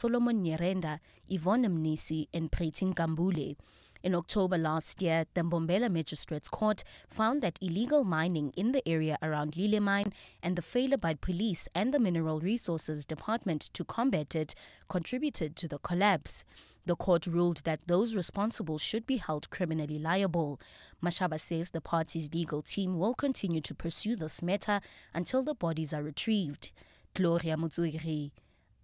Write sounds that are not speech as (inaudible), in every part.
Solomon Nyirenda, Yvonne Mnisi, and Pretty Nkambule. In October last year, the Mbombela Magistrates Court found that illegal mining in the area around Lily Mine and the failure by police and the Mineral Resources Department to combat it contributed to the collapse. The court ruled that those responsible should be held criminally liable. Mashaba says the party's legal team will continue to pursue this matter until the bodies are retrieved. Gloria Mutsuiri,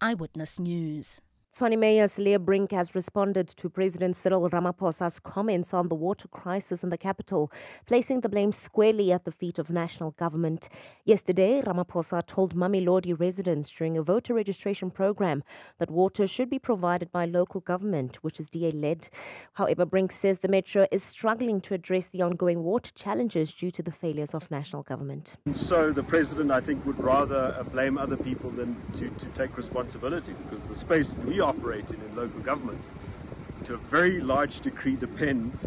Eyewitness News. Tshwane Mayor Leah Brink has responded to President Cyril Ramaphosa's comments on the water crisis in the capital, placing the blame squarely at the feet of national government. Yesterday, Ramaphosa told Mamelodi residents during a voter registration program that water should be provided by local government, which is DA led. However, Brink says the metro is struggling to address the ongoing water challenges due to the failures of national government. So the president, I think, would rather uh, blame other people than to, to take responsibility because the space we operate in in local government to a very large degree depends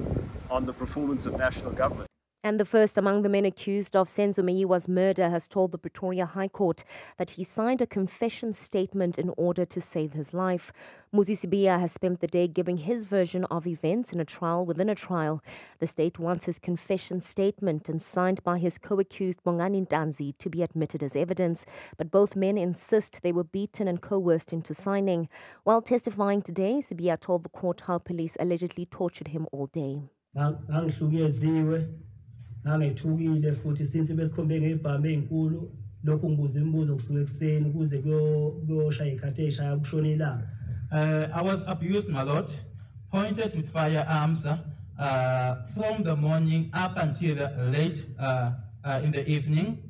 on the performance of national government. And the first among the men accused of Senzo Meyiwa's murder has told the Pretoria High Court that he signed a confession statement in order to save his life. Muzi Sibiya has spent the day giving his version of events in a trial within a trial. The state wants his confession statement and signed by his co-accused Bongani Ntanzi to be admitted as evidence, but both men insist they were beaten and coerced into signing. While testifying today, Sibiya told the court how police allegedly tortured him all day. Ngangethukile futhi since besikhombe ngebhamu ey'nkulu lokhu imibuzo ekuseni kuyoshaya ikhathi ey'shaya kushona ilanga Uh, I was abused, my lord, pointed with firearms uh, from the morning up until late uh, uh, in the evening.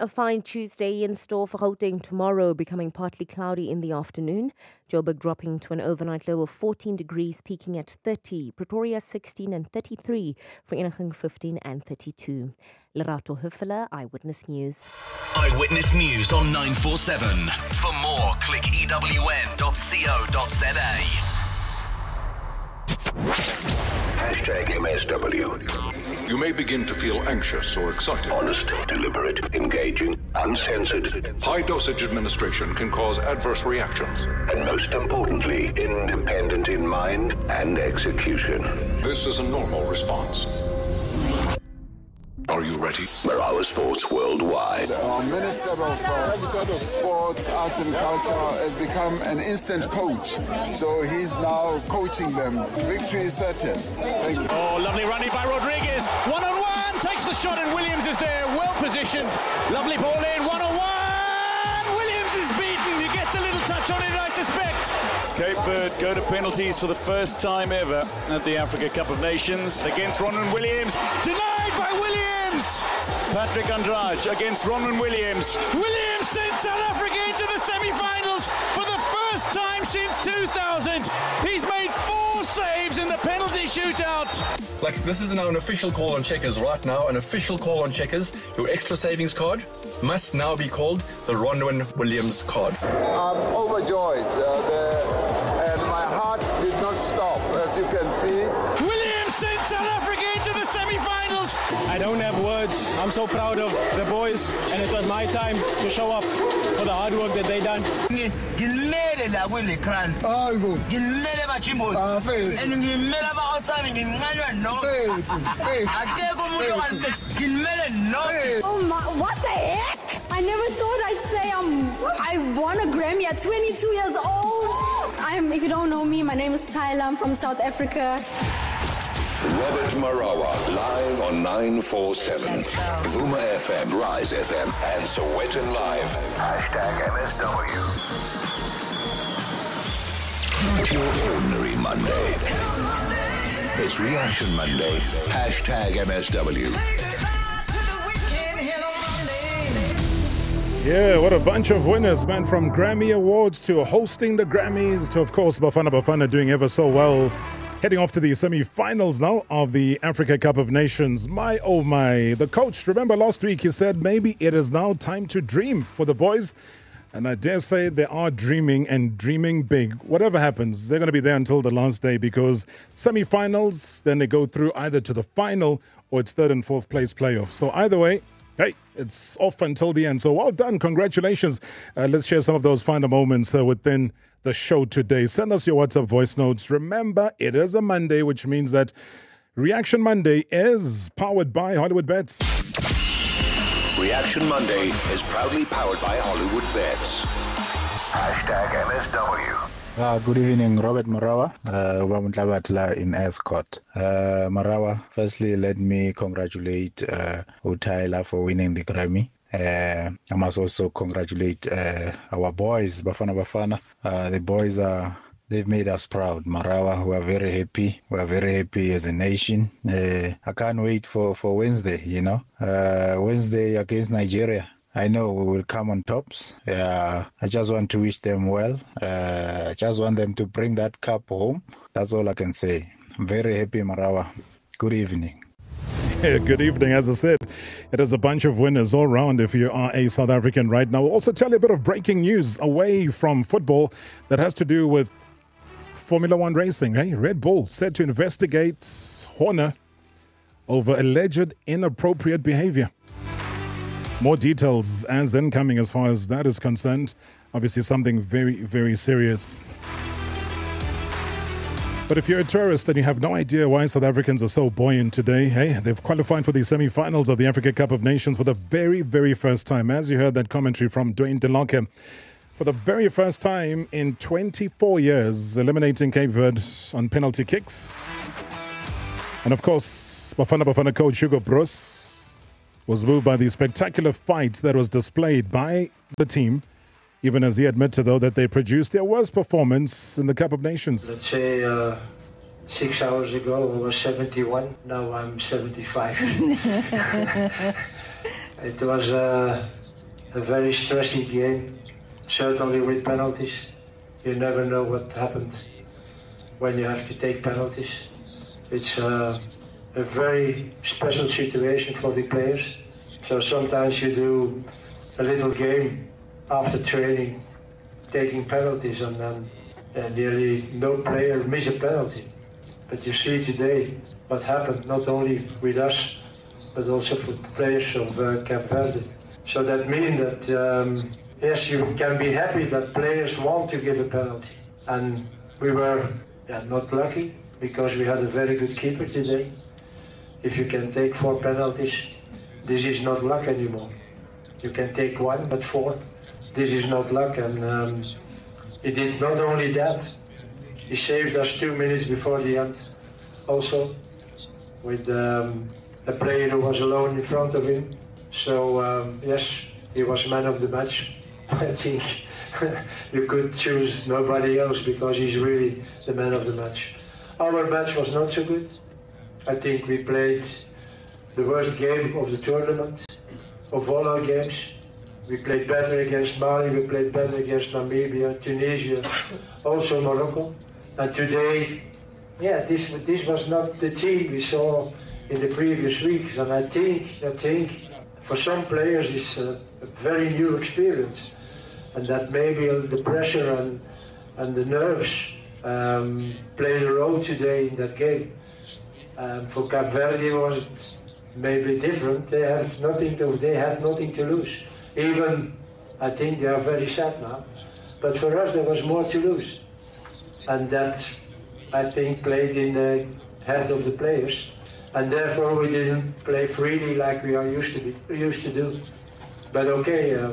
A fine Tuesday in store for Gauteng tomorrow, becoming partly cloudy in the afternoon. Joburg dropping to an overnight low of 14 degrees, peaking at 30. Pretoria 16 and 33. Vereniging 15 and 32. Lerato Huffler, Eyewitness News. Eyewitness News on 947. For more, click ewn.co.za. Hashtag MSW. You may begin to feel anxious or excited. Honest, deliberate, engaging, uncensored, High dosage administration can cause adverse reactions. and most importantly, independent in mind and execution. This is a normal response. Are you ready? Marawa Sports Worldwide. Our Minister of, uh, Minister of Sports, Arts and Culture has become an instant coach. So he's now coaching them. Victory is certain. Thank you. Oh, lovely running by Rodriguez. One on one, takes the shot, and Williams is there, well positioned. Lovely ball in, one on one. Williams is beaten. He gets a little touch on it, I suspect. Cape Verde go to penalties for the first time ever at the Africa Cup of Nations against Ronwen Williams. Denied by Williams. Patrick Andrade against Ronwen Williams. Williams sends South Africa into the semi-finals for the first time since 2000. He's made four saves in the penalty shootout. Like, this is now an official call on checkers right now, an official call on checkers. Your extra savings card must now be called the Ronwen Williams card. I'm overjoyed. Uh, the, and my heart did not stop, as you can see. Williams sends South Africa into the semi-finals. I don't have words. I'm so proud of the boys, and it was my time to show up for the hard work that they done. ngimele la kwele crown hayibo ngimele bajimbosi Ah, mfethu. and ngimele aba-outside nginqanywa no Mfethu, mfethu, akekho umuntu ongalimele ngimele no Oh my, what the heck? I never thought I'd say um, I won a Grammy at 22 years old. I'm, if you don't know me, my name is Tyla. I'm from South Africa. Robert Marawa, live on 947. Vuma FM, Rise FM, and Sowetan Live. Hashtag MSW. Not your ordinary Monday. It's Reaction Monday. Hashtag MSW. Yeah, what a bunch of winners, man. From Grammy Awards to hosting the Grammys to, of course, Bafana Bafana doing ever so well. Heading off to the semi finals now of the Africa Cup of Nations. My oh my. The coach, remember last week, he said maybe it is now time to dream for the boys. And I dare say they are dreaming and dreaming big. Whatever happens, they're going to be there until the last day because semi finals, then they go through either to the final or it's third and fourth place playoff. So either way, Hey, it's off until the end. So well done. Congratulations. Uh, let's share some of those final moments uh, within the show today. Send us your WhatsApp voice notes. Remember, it is a Monday, which means that Reaction Monday is powered by Hollywood Bets. Reaction Monday is proudly powered by Hollywood Bets. Hashtag MSW. Uh, good evening, Robert Marawa, uh, Ubamutlabatla in Escort. Uh, Marawa, firstly, let me congratulate uh, Tyla for winning the Grammy. Uh, I must also congratulate uh, our boys, Bafana Bafana. Uh, the boys are they've made us proud. Marawa, we are very happy. We are very happy as a nation. Uh, I can't wait for, for Wednesday, you know. Uh, Wednesday against Nigeria. I know we will come on tops. Uh, I just want to wish them well. Uh, I just want them to bring that cup home. That's all I can say. I'm very happy, Marawa. Good evening. (laughs) Good evening. As I said, it is a bunch of winners all round if you are a South African right now. We'll also tell you a bit of breaking news away from football that has to do with Formula One racing. Hey, Red Bull said to investigate Horner over alleged inappropriate behavior. More details as incoming as far as that is concerned. Obviously, something very, very serious. But if you're a tourist and you have no idea why South Africans are so buoyant today, hey, they've qualified for the semi finals of the Africa Cup of Nations for the very, very first time. As you heard that commentary from Dwayne Deloke, for the very first time in 24 years, eliminating Cape Verde on penalty kicks. And of course, Bafana Bafana coach Hugo Broos was moved by the spectacular fight that was displayed by the team, even as he admitted, though, that they produced their worst performance in the Cup of Nations. Let's say uh, six hours ago I was 71, now I'm 75. (laughs) it was uh, a very stressing game, certainly with penalties. You never know what happened when you have to take penalties. It's uh, a very special situation for the players. So sometimes you do a little game after training, taking penalties, and then uh, nearly no player miss a penalty. But you see today what happened, not only with us, but also for players of uh, Cape Verde. So that means that, um, yes, you can be happy that players want to give a penalty. And we were yeah, not lucky because we had a very good keeper today. If you can take four penalties, this is not luck anymore. You can take one, but four, this is not luck. And um, he did not only that, he saved us two minutes before the end, also, with um, a player who was alone in front of him. So, um, yes, he was man of the match. (laughs) I think (laughs) you could choose nobody else because he's really the man of the match. Our match was not so good. I think we played the worst game of the tournament, of all our games. We played better against Mali, we played better against Namibia, Tunisia, also Morocco. And today, yeah, this this was not the team we saw in the previous weeks. And I think I think for some players it's a, a very new experience, and that maybe the pressure and and the nerves um, played a role today in that game. Um, for Cape Verde was maybe different. They have nothing to they had nothing to lose. Even I think they are very sad now. But for us there was more to lose. And that I think played in the head of the players. And therefore we didn't play freely like we are used to be used to do. But okay, uh,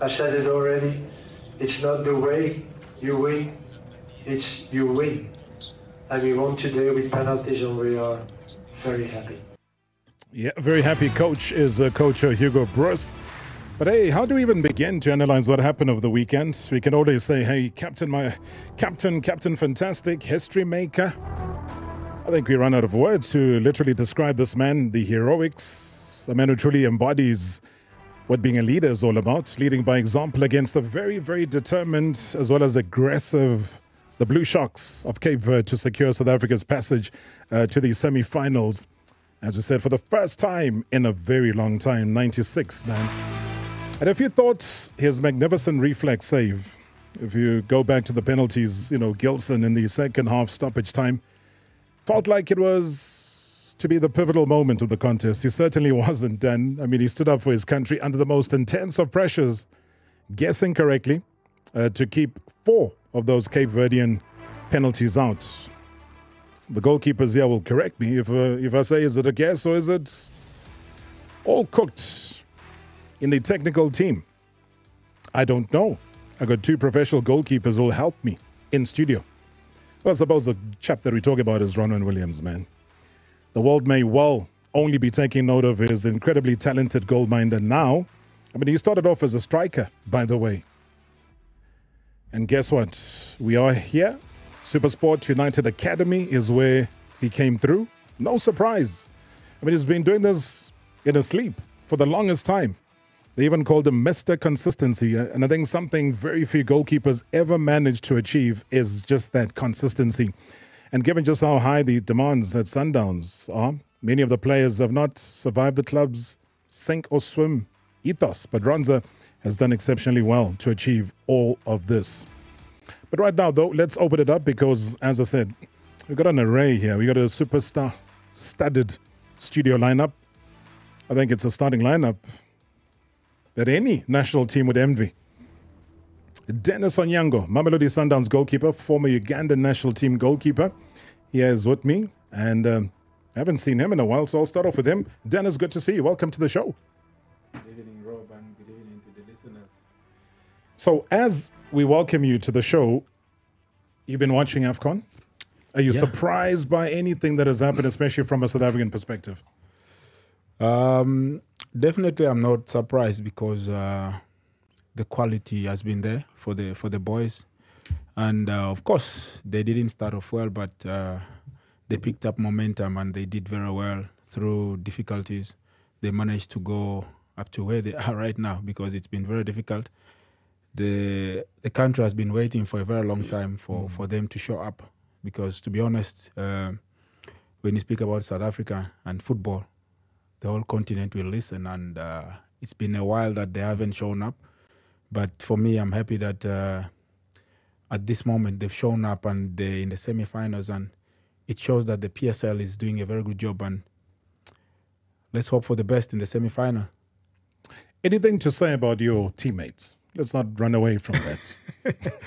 I said it already. It's not the way you win, it's you win. And we won today with penalties and we are very happy. Yeah, very happy coach is uh, coach uh, Hugo Broos. But hey, how do we even begin to analyze what happened over the weekend? We can always say, hey, Captain, my Captain, Captain Fantastic, history maker. I think we run out of words to literally describe this man, the heroics, a man who truly embodies what being a leader is all about, leading by example against a very, very determined as well as aggressive the Blue Sharks of Cape Verde to secure South Africa's passage uh, to the semi finals. As we said, for the first time in a very long time, 96, man. And if you thought his magnificent reflex save, if you go back to the penalties, you know, Gilson in the second half stoppage time, felt like it was to be the pivotal moment of the contest. He certainly (laughs) wasn't then. I mean, he stood up for his country under the most intense of pressures, guessing correctly uh, to keep four of those Cape Verdean penalties out. The goalkeepers here will correct me if, uh, if I say, is it a guess or is it all cooked in the technical team? I don't know. I got two professional goalkeepers who will help me in studio. Well, I suppose the chap that we talk about is Ronwen Williams, man. The world may well only be taking note of his incredibly talented goalminder now. I mean, he started off as a striker, by the way. And guess what? We are here. Supersport United Academy is where he came through. No surprise. I mean, he's been doing this in his sleep for the longest time. They even called him Mr. Consistency. And I think something very few goalkeepers ever managed to achieve is just that consistency. And given just how high the demands at Sundowns are, many of the players have not survived the club's sink or swim ethos. But Ronza has done exceptionally well to achieve all of this. But right now, though, let's open it up because, as I said, we've got an array here. We've got a superstar studded studio lineup. I think it's a starting lineup that any national team would envy. Dennis Onyango, Mamelodi Sundowns goalkeeper, former Ugandan national team goalkeeper. He is with me, and um, I haven't seen him in a while, so I'll start off with him. Dennis, good to see you. Welcome to the show. Good evening, Rob, and good evening to the listeners. So, as we welcome you to the show, you've been watching AFCON. Are you Yeah. surprised by anything that has happened, especially from a South African perspective? Um, definitely, I'm not surprised because uh, the quality has been there for the for the boys, and uh, of course they didn't start off well, but uh, they picked up momentum and they did very well through difficulties. They managed to go up to where they (laughs) are right now because it's been very difficult. The the country has been waiting for a very long time for, for them to show up because to be honest, uh, when you speak about South Africa and football, the whole continent will listen. And uh, it's been a while that they haven't shown up. But for me, I'm happy that uh, at this moment they've shown up and they're in the semi-finals, and it shows that the PSL is doing a very good job. And let's hope for the best in the semi-final. Anything to say about your teammates? Let's not run away from that. (laughs)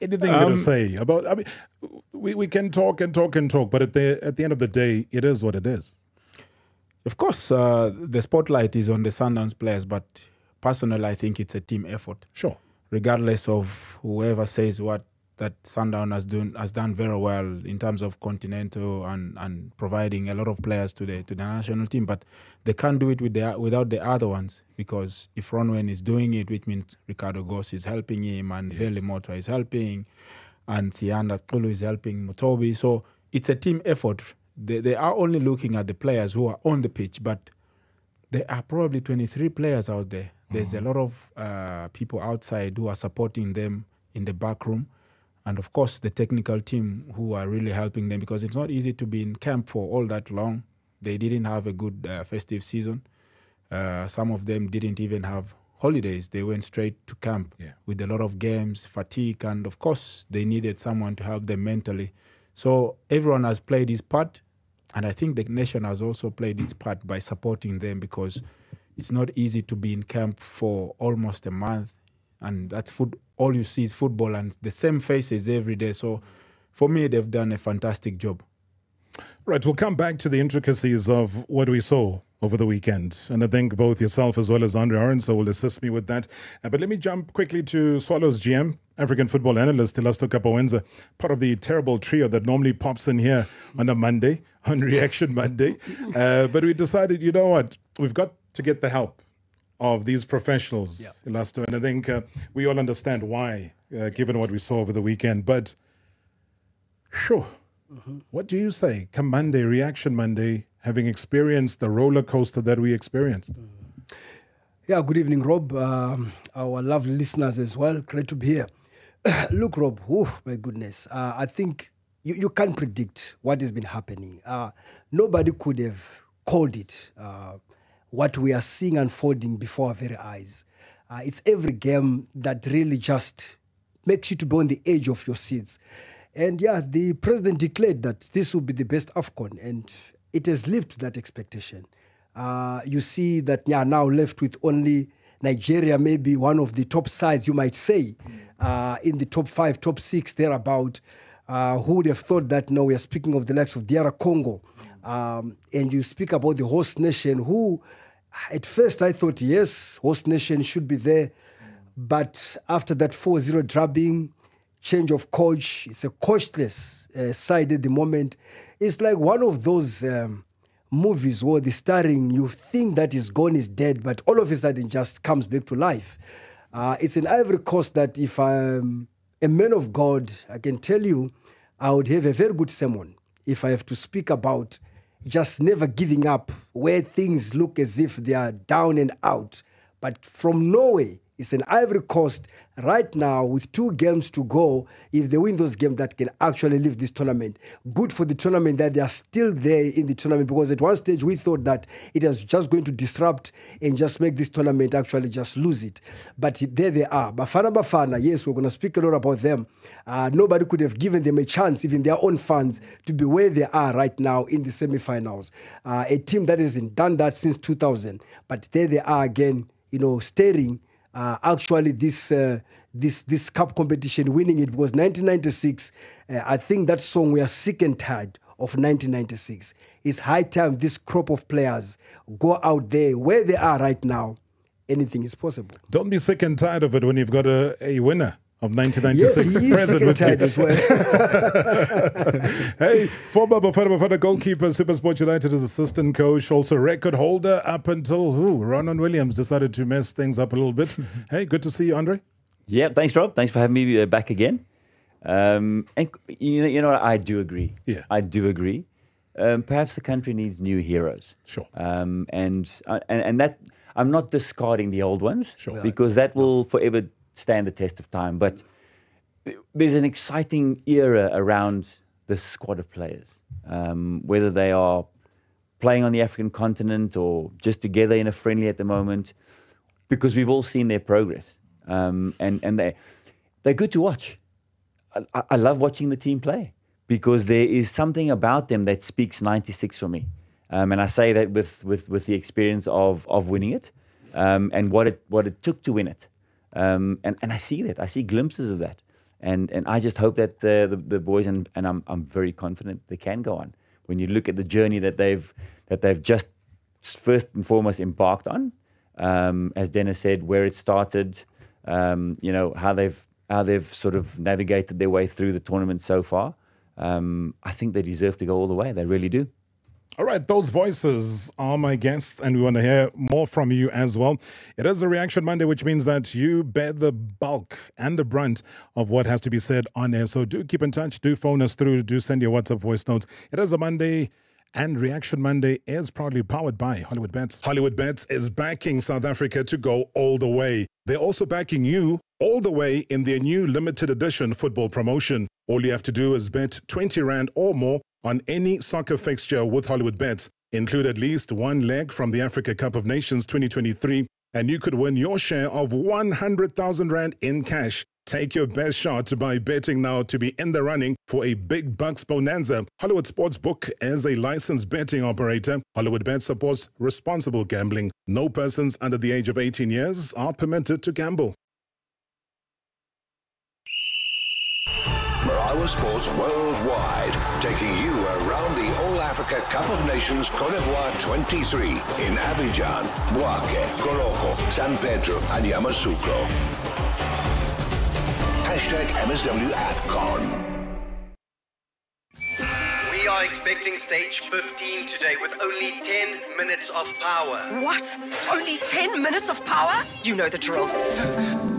Anything Um, to say about? I mean, we, we can talk and talk and talk, but at the at the end of the day, it is what it is. Of course, uh, the spotlight is on the Sundowns players, but personally, I think it's a team effort. Sure. Regardless of whoever says what, that Sundown has done has done very well in terms of continental and, and providing a lot of players to the to the national team, but they can't do it with the without the other ones because if Ronwen is doing it, which means Ricardo Goss is helping him and Yes. Veli Mothwa is helping, and Sianda Kulu is helping Mutobi. So it's a team effort. They, they are only looking at the players who are on the pitch, but there are probably 23 players out there. There's a lot of uh, people outside who are supporting them in the back room. And of course, the technical team who are really helping them because it's not easy to be in camp for all that long. They didn't have a good uh, festive season. Uh, some of them didn't even have holidays. They went straight to camp Yeah. with a lot of games, fatigue, and of course, they needed someone to help them mentally. So everyone has played his part, and I think the nation has also played its part by supporting them because it's not easy to be in camp for almost a month, and that's food. All you see is football and the same faces every day. So, for me, they've done a fantastic job. Right, we'll come back to the intricacies of what we saw over the weekend. And I think both yourself as well as Andre Arendse will assist me with that. Uh, but let me jump quickly to Swallows GM, African football analyst Elasto Kapowezha, part of the terrible trio that normally pops in here on a Monday, (laughs) on Reaction Monday. Uh, but we decided, you know what, we've got to get the help of these professionals, Elasto. And I think uh, we all understand why, uh, given what we saw over the weekend. But sure. What do you say? Come Monday, Reaction Monday, having experienced the roller coaster that we experienced. Yeah, good evening, Rob. Um, our lovely listeners as well. Great to be here. (coughs) Look, Rob, oh my goodness. Uh, I think you, you can't predict what has been happening. Uh, nobody could have called it, uh, what we are seeing unfolding before our very eyes. Uh, it's every game that really just makes you to be on the edge of your seats. And yeah, the president declared that this will be the best AFCON, and it has lived to that expectation. Uh, you see that yeah, now left with only Nigeria, maybe one of the top sides, you might say, uh, in the top five, top six, thereabout. Uh, who would have thought that now we are speaking of the likes of DR Congo? Um, and you speak about the host nation, who at first I thought, yes, host nation should be there. But after that 4 0 drubbing, change of coach, it's a coachless uh, side at the moment. It's like one of those um, movies where the starring, you think that is gone, is dead, but all of a sudden just comes back to life. Uh, it's an Ivory Coast that if I'm a man of God, I can tell you, I would have a very good sermon if I have to speak about just never giving up, where things look as if they are down and out. But from Norway, it's an Ivory Coast right now with two games to go. If they win those games, that can actually leave this tournament. Good for the tournament that they are still there in the tournament because at one stage we thought that it was just going to disrupt and just make this tournament actually just lose it. But there they are. Bafana Bafana, yes, we're going to speak a lot about them. Uh, nobody could have given them a chance, even their own fans, to be where they are right now in the semi-finals. Uh, a team that hasn't done that since 2000, but there they are again, you know, staring uh, actually this uh, this this cup competition, winning it was 1996. Uh, I think that song we are sick and tired of 1996. It's high time this crop of players go out there where they are right now. Anything is possible. Don't be sick and tired of it when you've got a, a winner of 1996 yes, he is sick as well. (laughs) hey, former Bafana Bafana goalkeeper, Supersport United's assistant coach, also record holder up until who? Ronwen Williams decided to mess things up a little bit. (laughs) hey, good to see you, Andre. Yeah, thanks, Rob. Thanks for having me uh, back again. Um, and you know, you know, I do agree. Yeah, I do agree. Um, perhaps the country needs new heroes. Sure. Um, and, uh, and and that I'm not discarding the old ones. Sure. Because that will forever stand the test of time. But there's an exciting era around this squad of players, um, whether they are playing on the African continent or just together in a friendly at the moment, because we've all seen their progress. Um, and and they, they're good to watch. I, I love watching the team play because there is something about them that speaks 96 for me. Um, and I say that with, with, with the experience of, of winning it um, and what it, what it took to win it. Um, and, and I see that. I see glimpses of that. And, and I just hope that the, the, the boys, and, and I'm, I'm very confident they can go on. When you look at the journey that they've, that they've just first and foremost embarked on, um, as Dennis said, where it started, um, you know, how they've, how they've sort of navigated their way through the tournament so far. Um, I think they deserve to go all the way. They really do. All right, those voices are my guests, and we want to hear more from you as well. It is a Reaction Monday, which means that you bear the bulk and the brunt of what has to be said on air. So do keep in touch, do phone us through, do send your WhatsApp voice notes. It is a Monday. And Reaction Monday is proudly powered by Hollywood Bets. Hollywood Bets is backing South Africa to go all the way. They're also backing you all the way in their new limited edition football promotion. All you have to do is bet 20 Rand or more on any soccer fixture with Hollywood Bets. Include at least one leg from the Africa Cup of Nations 2023, and you could win your share of 100,000 Rand in cash. Take your best shot by betting now to be in the running for a big bucks bonanza. Hollywood Sportsbook is a licensed betting operator. Hollywood Bet supports responsible gambling. No persons under the age of 18 years are permitted to gamble. Marawa Sports Worldwide, taking you around the All Africa Cup of Nations Cote d'Ivoire 23 in Abidjan, Bouake, Korhogo, San Pedro, and Yamoussoukro. Hashtag MSW AFCON. We are expecting stage 15 today with only 10 minutes of power. What? Only 10 minutes of power? You know the drill.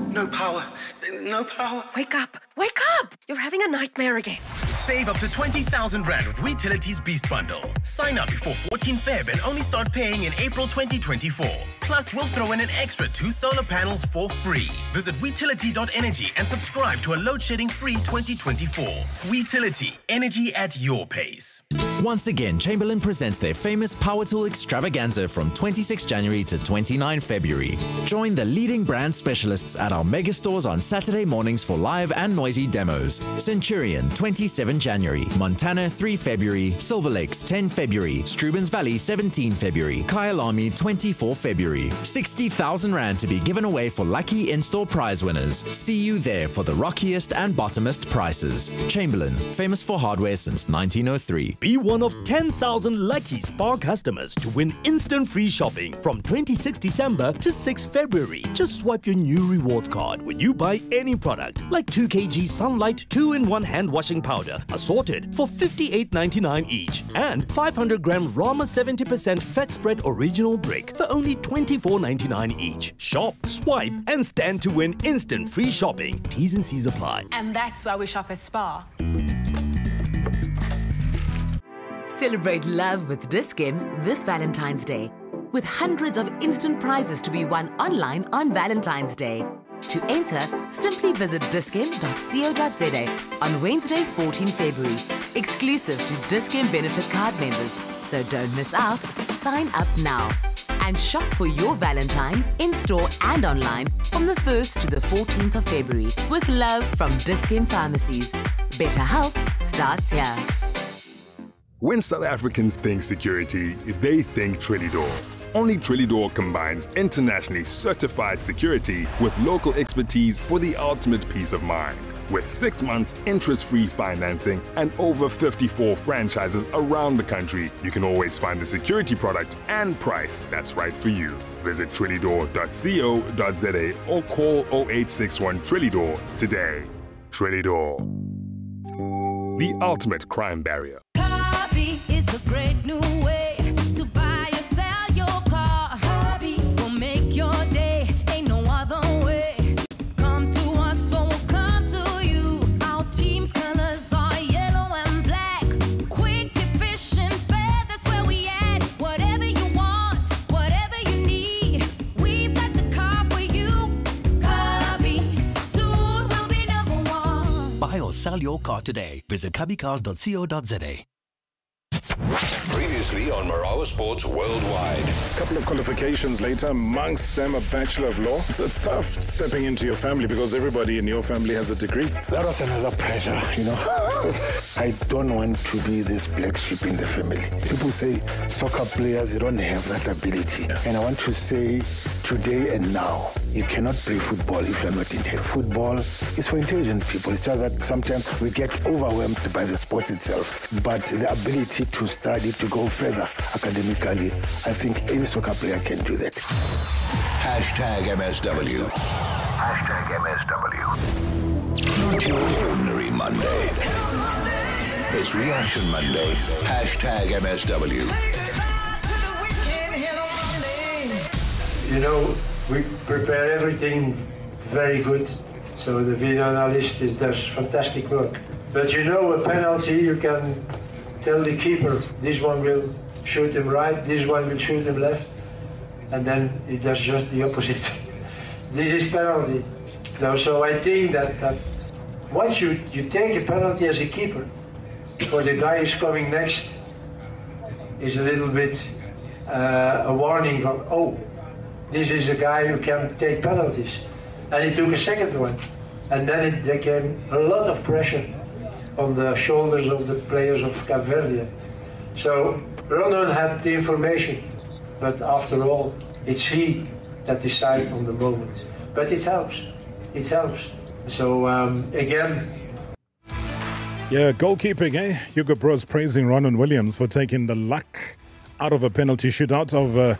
No power. No power. Wake up. Wake up. You're having a nightmare again. Save up to 20,000 Rand with Wetility's Beast Bundle. Sign up before 14 Feb and only start paying in April 2024. Plus, we'll throw in an extra two solar panels for free. Visit Wetility.energy and subscribe to a load shedding free 2024. Wetility, energy at your pace. Once again, Chamberlain presents their famous Power Tool Extravaganza from 26 January to 29 February. Join the leading brand specialists at our mega stores on Saturday mornings for live and noisy demos. Centurion 27 1 January, Montana 3 February, Silver Lakes 10 February, Strubens Valley 17 February, Kyalami 24 February. 60,000 Rand to be given away for lucky in-store prize winners. See you there for the rockiest and bottomest prices. Chamberlain, famous for hardware since 1903. Be one of 10,000 lucky Spar customers to win instant free shopping from 26 December to 6 February. Just swipe your new rewards card when you buy any product, like 2 kg Sunlight 2-in-1 hand washing powder, assorted for 58.99 each, and 500 gram Rama 70% fat spread original brick for only 24.99 each. Shop, swipe, and stand to win instant free shopping. T's and C's apply. And that's why we shop at Spar. Celebrate love with Dis-Chem this Valentine's Day with hundreds of instant prizes to be won online on Valentine's Day. To enter, simply visit dischem.co.za on Wednesday, 14 February, exclusive to Dis-Chem Benefit Card members. So don't miss out. Sign up now and shop for your Valentine in store and online from the 1st to the 14th of February with love from Dis-Chem Pharmacies. Better health starts here. When South Africans think security, they think Trellidor. Only Trellidor combines internationally certified security with local expertise for the ultimate peace of mind. With six months interest free financing and over 54 franchises around the country, you can always find the security product and price that's right for you. Visit trellidor.co.za or call 0861 Trellidor today. Trellidor, the ultimate crime barrier. Sell your car today. Visit cubbycars.co.za. Previously on Marawa Sports Worldwide. A couple of qualifications later, amongst them a Bachelor of Law. So it's tough stepping into your family because everybody in your family has a degree. That was another pressure, you know. (laughs) I don't want to be this black sheep in the family. People say soccer players, they don't have that ability. And I want to say today and now, you cannot play football if you're not intelligent. Football is for intelligent people. It's just that sometimes we get overwhelmed by the sport itself. But the ability to study, to go further academically, I think any soccer player can do that. Hashtag MSW. Hashtag MSW. Not your ordinary Monday. It's Reaction Monday. Hashtag MSW. You know, we prepare everything very good. So the video analyst is, does fantastic work. But you know, a penalty, you can tell the keeper, this one will shoot him right, this one will shoot him left, and then he does just the opposite. (laughs) this is penalty. Now, so I think that, that once you, you take a penalty as a keeper, for the guy who's coming next, is a little bit uh, a warning of, oh, this is a guy who can take penalties. And he took a second one. And then it became a lot of pressure on the shoulders of the players of Cape Verde. So Ronwen had the information, but after all, it's he that decides on the moment. But it helps. It helps. So um, again, Yeah, goalkeeping, eh? Hugo Broos praising Ronwen Williams for taking the luck out of a penalty shootout of. Uh,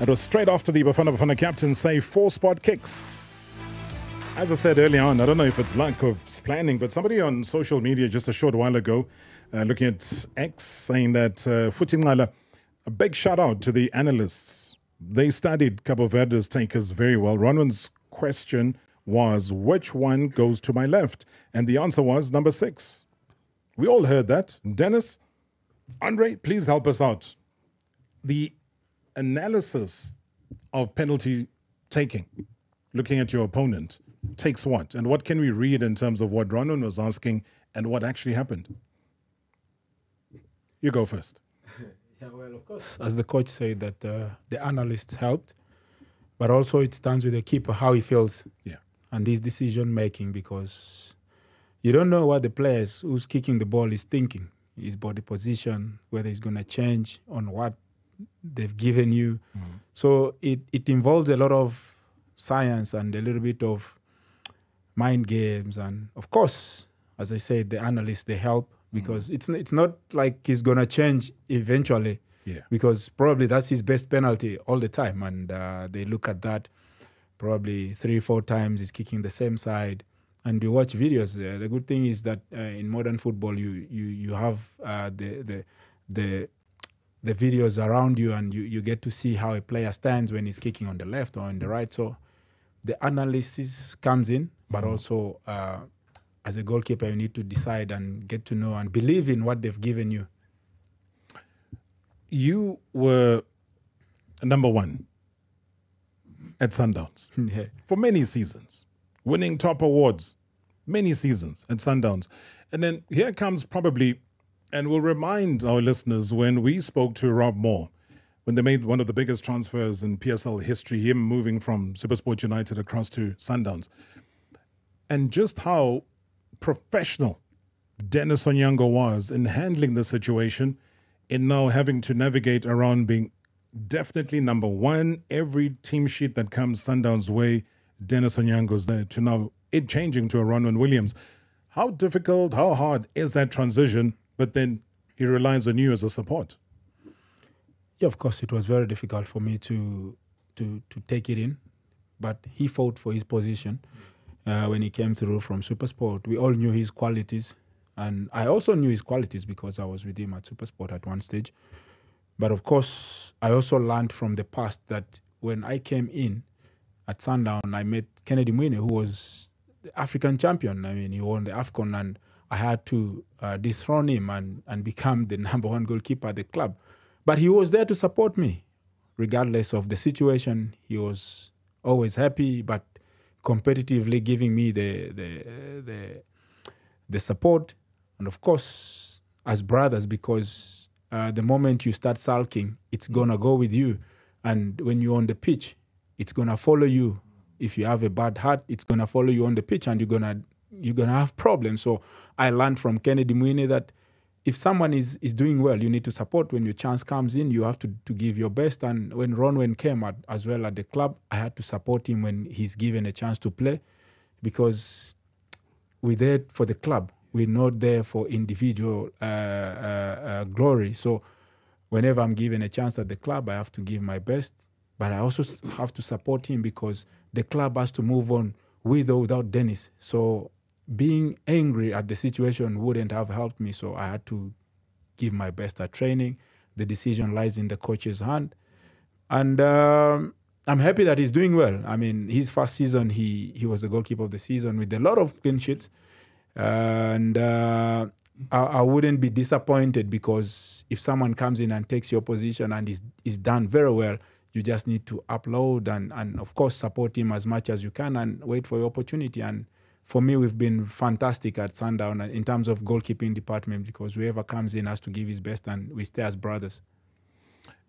it was straight after the Bafana Bafana captain say four spot kicks. As I said earlier on, I don't know if it's lack of planning, but somebody on social media just a short while ago, uh, looking at X, saying that uh, Futingala, a big shout out to the analysts. They studied Cabo Verde's takers very well. Ronwen's question was, which one goes to my left? And the answer was number six. We all heard that. Dennis, Andre, please help us out. The analysis of penalty taking, looking at your opponent, takes what? And what can we read in terms of what Ronwen was asking and what actually happened? You go first. (laughs) Yeah, well, of course. As the coach said, that uh, the analysts helped, but also it stands with the keeper how he feels Yeah. and his decision making because you don't know what the players who's kicking the ball is thinking, his body position, whether he's going to change on what they've given you. So it, it involves a lot of science and a little bit of mind games. And of course, as I said, the analysts, they help because it's, it's not like he's going to change eventually. Yeah. Because probably that's his best penalty all the time. And uh, they look at that probably three, four times, he's kicking the same side. And you watch videos. Uh, the good thing is that uh, in modern football, you you you have uh, the the the the videos around you, and you, you get to see how a player stands when he's kicking on the left or on the right. So the analysis comes in, but also uh, as a goalkeeper, you need to decide and get to know and believe in what they've given you. You were number one at Sundowns (laughs) Yeah. for many seasons, winning top awards, many seasons at Sundowns. And then here comes probably, and we'll remind our listeners when we spoke to Rob Moore, when they made one of the biggest transfers in PSL history, him moving from Supersport United across to Sundowns, and just how professional Dennis Onyango was in handling the situation, in now having to navigate around being definitely number one every team sheet that comes Sundown's way. Dennis Onyango's there to now it changing to a Ronwen Williams. How difficult, how hard is that transition? But then he relies on you as a support. Yeah, of course, it was very difficult for me to to to take it in, but he fought for his position uh, when he came through from SuperSport. We all knew his qualities, and I also knew his qualities because I was with him at SuperSport at one stage. But of course, I also learned from the past that when I came in at Sundown, I met Kennedy Mweene, who was the African champion. I mean, he won the AFCON, and I had to uh, dethrone him and, and become the (laughs) number one goalkeeper at the club. But he was there to support me, regardless of the situation. He was always happy, but competitively giving me the the the, the support, and of course, as brothers, because uh, the moment you start sulking, it's gonna go with you, and when you're on the pitch, it's gonna follow you. If you have a bad heart, it's gonna follow you on the pitch, and you're gonna you're gonna have problems. So I learned from Kennedy Mweene that if someone is, is doing well, you need to support. When your chance comes in, you have to, to give your best. And when Ronwen came at, as well at the club, I had to support him when he's given a chance to play because we're there for the club. We're not there for individual uh, uh, uh, glory. So whenever I'm given a chance at the club, I have to give my best. But I also have to support him because the club has to move on with or without Dennis. So being angry at the situation wouldn't have helped me. So I had to give my best at training. The decision lies in the coach's hand. And um, I'm happy that he's doing well. I mean, his first season, he he was the goalkeeper of the season with a lot of clean sheets. And uh, I, I wouldn't be disappointed because if someone comes in and takes your position and is, is done very well, you just need to upload and, and, of course, support him as much as you can and wait for your opportunity. And for me, we've been fantastic at Sundown in terms of goalkeeping department because whoever comes in has to give his best and we stay as brothers.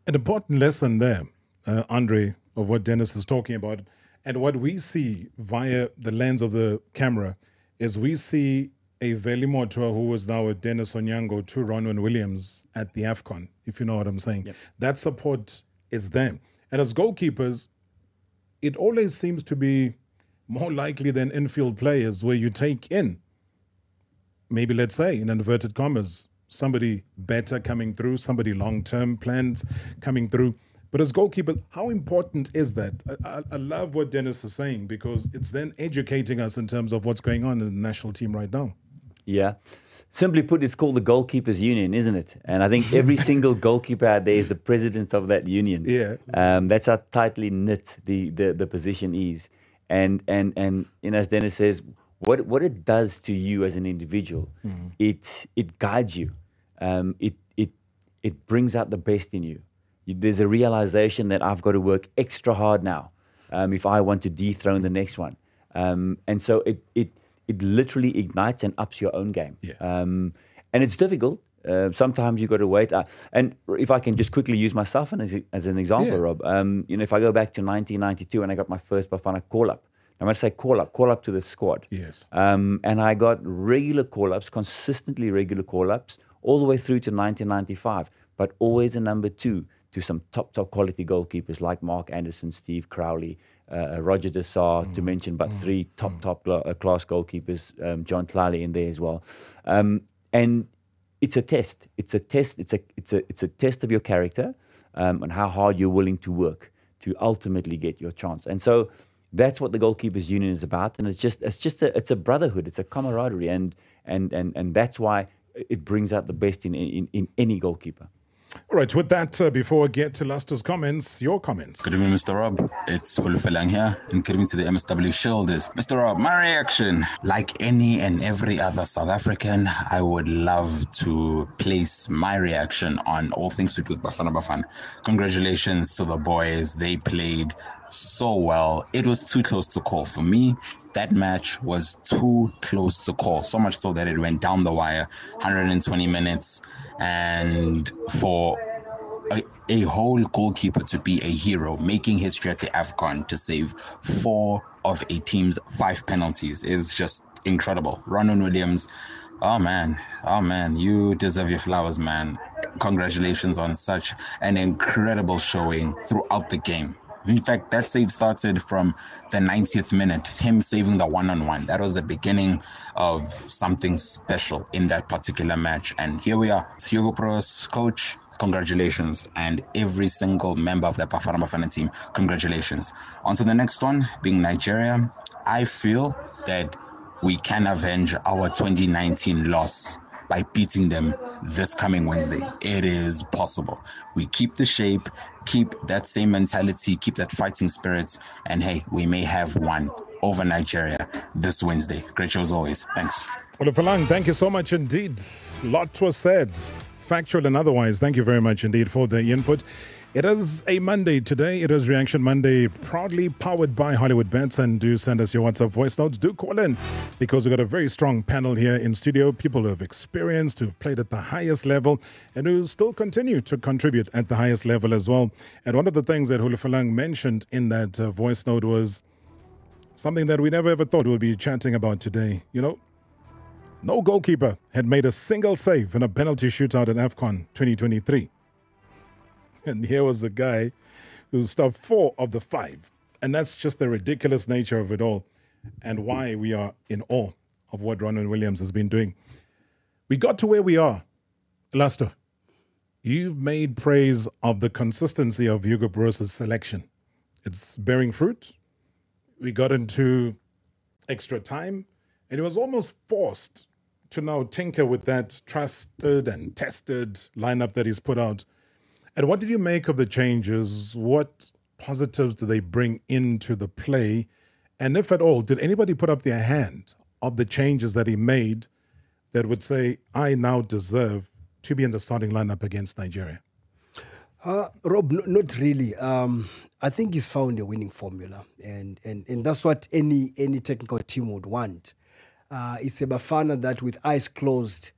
An important lesson there, uh, Andre, of what Dennis is talking about, and what we see via the lens of the camera is we see a Veli who was now with Dennis Onyango to Ronwen Williams at the AFCON, if you know what I'm saying. That support is there. And as goalkeepers, it always seems to be more likely than infield players where you take in, maybe let's say, in inverted commas, somebody better coming through, somebody long term plans coming through. But as goalkeepers, how important is that? I, I, I love what Dennis is saying because it's then educating us in terms of what's going on in the national team right now. Yeah. Simply put, it's called the Goalkeepers Union, isn't it? And I think every (laughs) single goalkeeper out there is the president of that union. Yeah. Um, that's how tightly knit the, the, the position is. And, and, and know, as Dennis says, what, what it does to you as an individual, Mm-hmm. it, it guides you. Um, it, it, it brings out the best in you. you. There's a realization that I've got to work extra hard now um, if I want to dethrone the next one. Um, and so it, it, it literally ignites and ups your own game. Um, and it's difficult. Uh, sometimes you've got to wait. Uh, and if I can just quickly use myself as, as an example, Yeah. Rob, um, you know, if I go back to 1992 when I got my first Bafana call up I must say call up, call up to the squad. Yes. Um, and I got regular call ups, consistently regular call ups, all the way through to 1995, but always a number two to some top, top quality goalkeepers like Mark Anderson, Steve Crowley, uh, Roger De Sá, to mention but three top, top uh, class goalkeepers, um, John Tlale in there as well. Um, and it's a test. It's a test. It's a it's a it's a test of your character um, and how hard you're willing to work to ultimately get your chance. And so that's what the goalkeepers union is about. And it's just it's just a it's a brotherhood. It's a camaraderie, and and and and that's why it brings out the best in in, in any goalkeeper. All right, with that, uh, before I get to Luster's comments, your comments. Good evening, Mr. Rob. It's Olufelang here, and good evening to the MSW Shoulders. Mr. Rob, my reaction, like any and every other South African, I would love to place my reaction on all things to do with Bafana Bafana. Congratulations to the boys. They played so well. It was too close to call for me. That match was too close to call, so much so that it went down the wire, 120 minutes, and for a, a whole goalkeeper to be a hero, making history at the AFCON to save four of a team's five penalties is just incredible. Ronwen Williams, oh man, oh man, you deserve your flowers, man. Congratulations on such an incredible showing throughout the game. In fact, that save started from the 90th minute, him saving the one on one. That was the beginning of something special in that particular match. And here we are. It's Hugo Broos, coach, congratulations. And every single member of the Bafana Bafana team, congratulations. On to the next one, being Nigeria. I feel that we can avenge our 2019 loss by beating them this coming Wednesday. It is possible. We keep the shape, keep that same mentality, keep that fighting spirit, and hey, we may have one over Nigeria this Wednesday. Great show as always. Thanks. Well, Falang, thank you so much indeed. Lot was said, factual and otherwise. Thank you very much indeed for the input. It is a Monday today. It is Reaction Monday, proudly powered by Hollywood Bets. And do send us your WhatsApp voice notes. Do call in because we've got a very strong panel here in studio. People who have experienced, who've played at the highest level, and who still continue to contribute at the highest level as well. And one of the things that Hulufalang mentioned in that uh, voice note was something that we never ever thought we'd be chatting about today. You know, no goalkeeper had made a single save in a penalty shootout at AFCON 2023. And here was the guy who stopped four of the five. And that's just the ridiculous nature of it all and why we are in awe of what Ronwen Williams has been doing. We got to where we are. Luster, you've made praise of the consistency of Hugo Broos' selection. It's bearing fruit. We got into extra time, and he was almost forced to now tinker with that trusted and tested lineup that he's put out. And what did you make of the changes? What positives do they bring into the play? And if at all, did anybody put up their hand of the changes that he made that would say, I now deserve to be in the starting lineup against Nigeria? Uh, Rob, no, not really. Um, I think he's found a winning formula, and and and that's what any any technical team would want. Uh, it's a Bafana that, with eyes closed,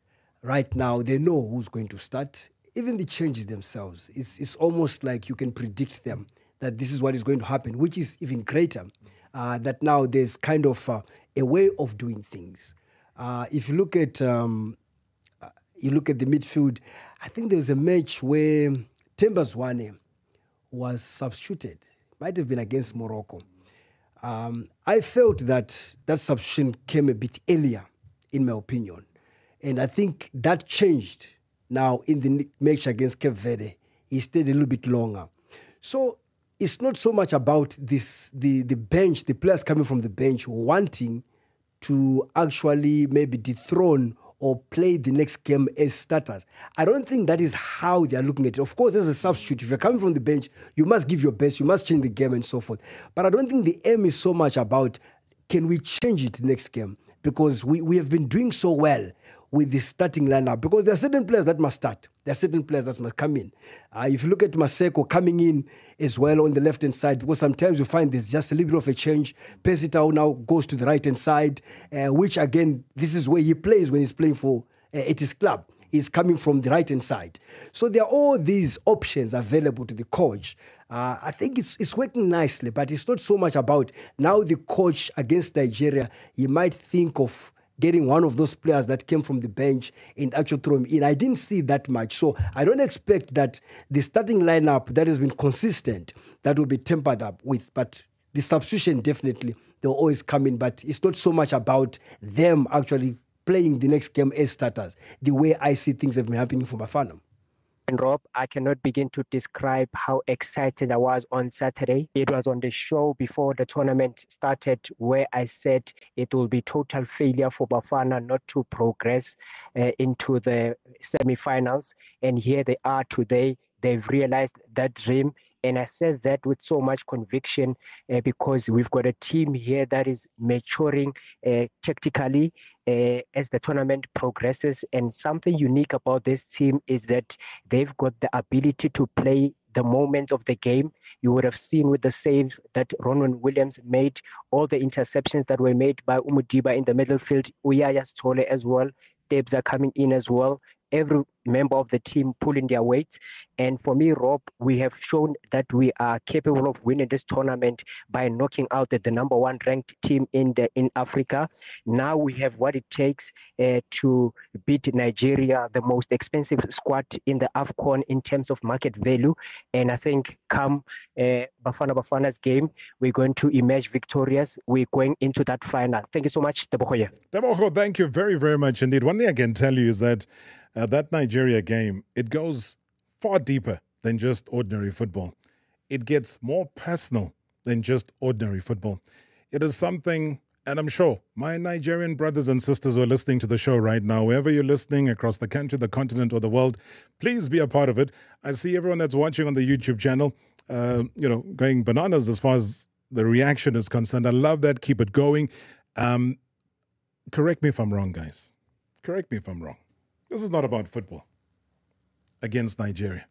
right now they know who's going to start. Even the changes themselves, it's it's almost like you can predict them that this is what is going to happen, which is even greater. Uh, that now there's kind of uh, a way of doing things. Uh, if you look at um, uh, you look at the midfield, I think there was a match where Themba Zwane was substituted. Might have been against Morocco. Um, I felt that that substitution came a bit earlier, in my opinion, and I think that changed. Now in the match against Cape Verde, he stayed a little bit longer. So it's not so much about this the the bench, the players coming from the bench wanting to actually maybe dethrone or play the next game as starters. I don't think that is how they are looking at it. Of course, as a substitute, if you're coming from the bench, you must give your best, you must change the game and so forth. But I don't think the aim is so much about can we change it next game? Because we, we have been doing so well with the starting lineup because there are certain players that must start. There are certain players that must come in. Uh, if you look at Maseko coming in as well on the left hand side, because sometimes you find there's just a little bit of a change. Percy Tau now goes to the right hand side, uh, which again, this is where he plays when he's playing for uh, at his club. is coming from the right hand side. So there are all these options available to the coach. Uh, I think it's, it's working nicely, but it's not so much about now the coach against Nigeria. He might think of getting one of those players that came from the bench and actually throw him in. I didn't see that much. So I don't expect that the starting lineup that has been consistent, that will be tempered up with. But the substitution definitely, they'll always come in. But it's not so much about them actually playing the next game as starters, the way I see things have been happening for Bafana. Rob, I cannot begin to describe how excited I was on Saturday. It was on the show before the tournament started where I said it will be total failure for Bafana not to progress uh, into the semi-finals. And here they are today. They've realized that dream. And I said that with so much conviction uh, because we've got a team here that is maturing uh, tactically uh, as the tournament progresses. And something unique about this team is that they've got the ability to play the moments of the game. You would have seen with the save that Ronwen Williams made, all the interceptions that were made by Umudiba in the middle field, Uyaya Stole as well. Debs are coming in as well. Every member of the team pulling their weight. And for me, Rob, we have shown that we are capable of winning this tournament by knocking out the, the number one ranked team in the in Africa. Now we have what it takes uh, to beat Nigeria, the most expensive squad in the AFCON in terms of market value. And I think come uh, Bafana Bafana's game, we're going to emerge victorious. We're going into that final. Thank you so much, Tebohoye. Teboho, thank you very, very much indeed. One thing I can tell you is that uh, that Nigeria game, it goes far deeper than just ordinary football. It gets more personal than just ordinary football. It is something, and I'm sure my Nigerian brothers and sisters who are listening to the show right now, wherever you're listening across the country, the continent, or the world, please be a part of it. I see everyone that's watching on the YouTube channel, uh, you know, going bananas as far as the reaction is concerned. I love that. Keep it going. Um, correct me if I'm wrong, guys. Correct me if I'm wrong. This is not about football against Nigeria.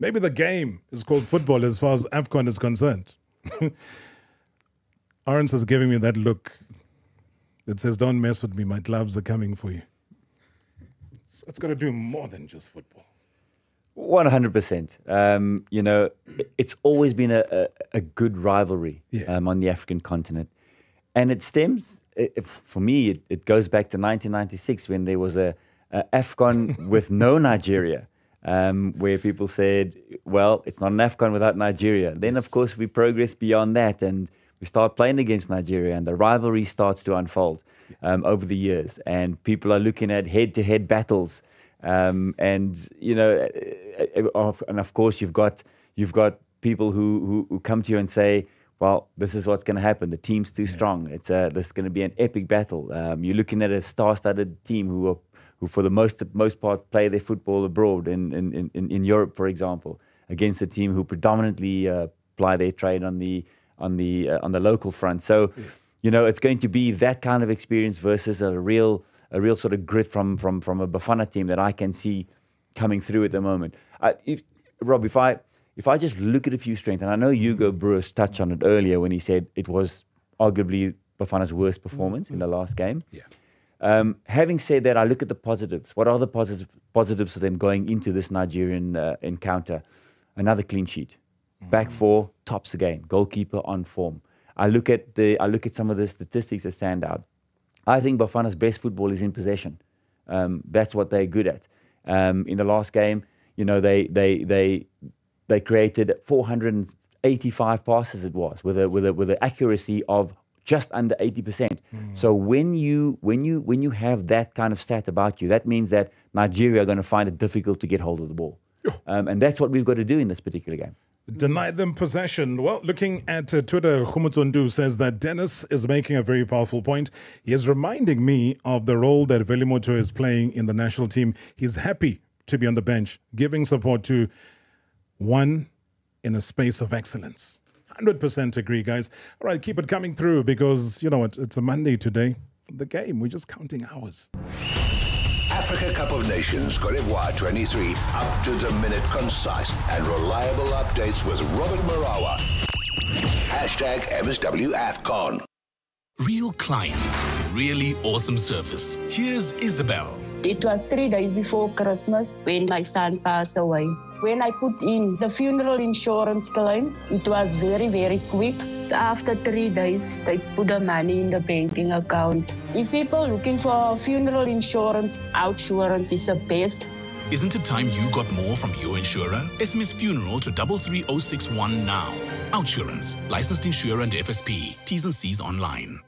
Maybe the game is called football as far as AFCON is concerned. Arons is giving me that look that says, Don't mess with me, my gloves are coming for you. It's, it's got to do more than just football. One hundred percent. Um, You know, it's always been a, a, a good rivalry um, on the African continent, and it stems. It- for me, it, it goes back to 1996 when there was a, a Afcon with no Nigeria, um, where people said, "Well, it's not an Afcon without Nigeria." Then, of course, we progress beyond that, and we start playing against Nigeria, and the rivalry starts to unfold um, over the years, and people are looking at head-to-head battles. Um, and you know, uh, uh, and of course, you've got you've got people who, who who come to you and say, "Well, this is what's going to happen. The team's too strong. It's a, this is going to be an epic battle." Um, you're looking at a star-studded team who are who, for the most most part, play their football abroad in in, in, in Europe, for example, against a team who predominantly uh, ply their trade on the on the uh, on the local front. So. You know, it's going to be that kind of experience versus a real, a real sort of grit from from from a Bafana team that I can see coming through at the moment. I, if, Rob, if I if I just look at a few strengths, and I know Hugo Broos touched on it earlier when he said it was arguably Bafana's worst performance in the last game. Yeah. Um, having said that, I look at the positives. What are the positive, positives for them going into this Nigerian uh, encounter? Another clean sheet, back four, tops again, goalkeeper on form. I look at the I look at some of the statistics that stand out. I think Bafana's best football is in possession. Um, that's what they're good at. Um, in the last game, you know, they they they they created 485 passes. It was with a with a with an accuracy of just under 80 percent. So when you when you when you have that kind of stat about you, that means that Nigeria are going to find it difficult to get hold of the ball, um, and that's what we've got to do in this particular game. Deny them possession. Well, looking at uh, Twitter, Khumutundu says that Dennis is making a very powerful point. He is reminding me of the role that Veli Mothwa is playing in the national team. He's happy to be on the bench, giving support to one in a space of excellence. 100% agree, guys. All right, keep it coming through because, you know, what, it's a Monday today. The game, we're just counting hours. Africa Cup of Nations Cote d'Ivoire 23. Up to the minute, concise, and reliable updates with Robert Marawa. Hashtag MSW AFCON. Real clients, really awesome service. Here's Isabel, It was three days before Christmas when my son passed away. When I put in the funeral insurance claim, it was very, very quick. After three days, they put the money in the banking account. If people looking for funeral insurance, Outsurance is the best. Isn't it time you got more from your insurer? SMS Funeral to 33061 now. Outsurance, licensed insurer and FSP. T's and C's online.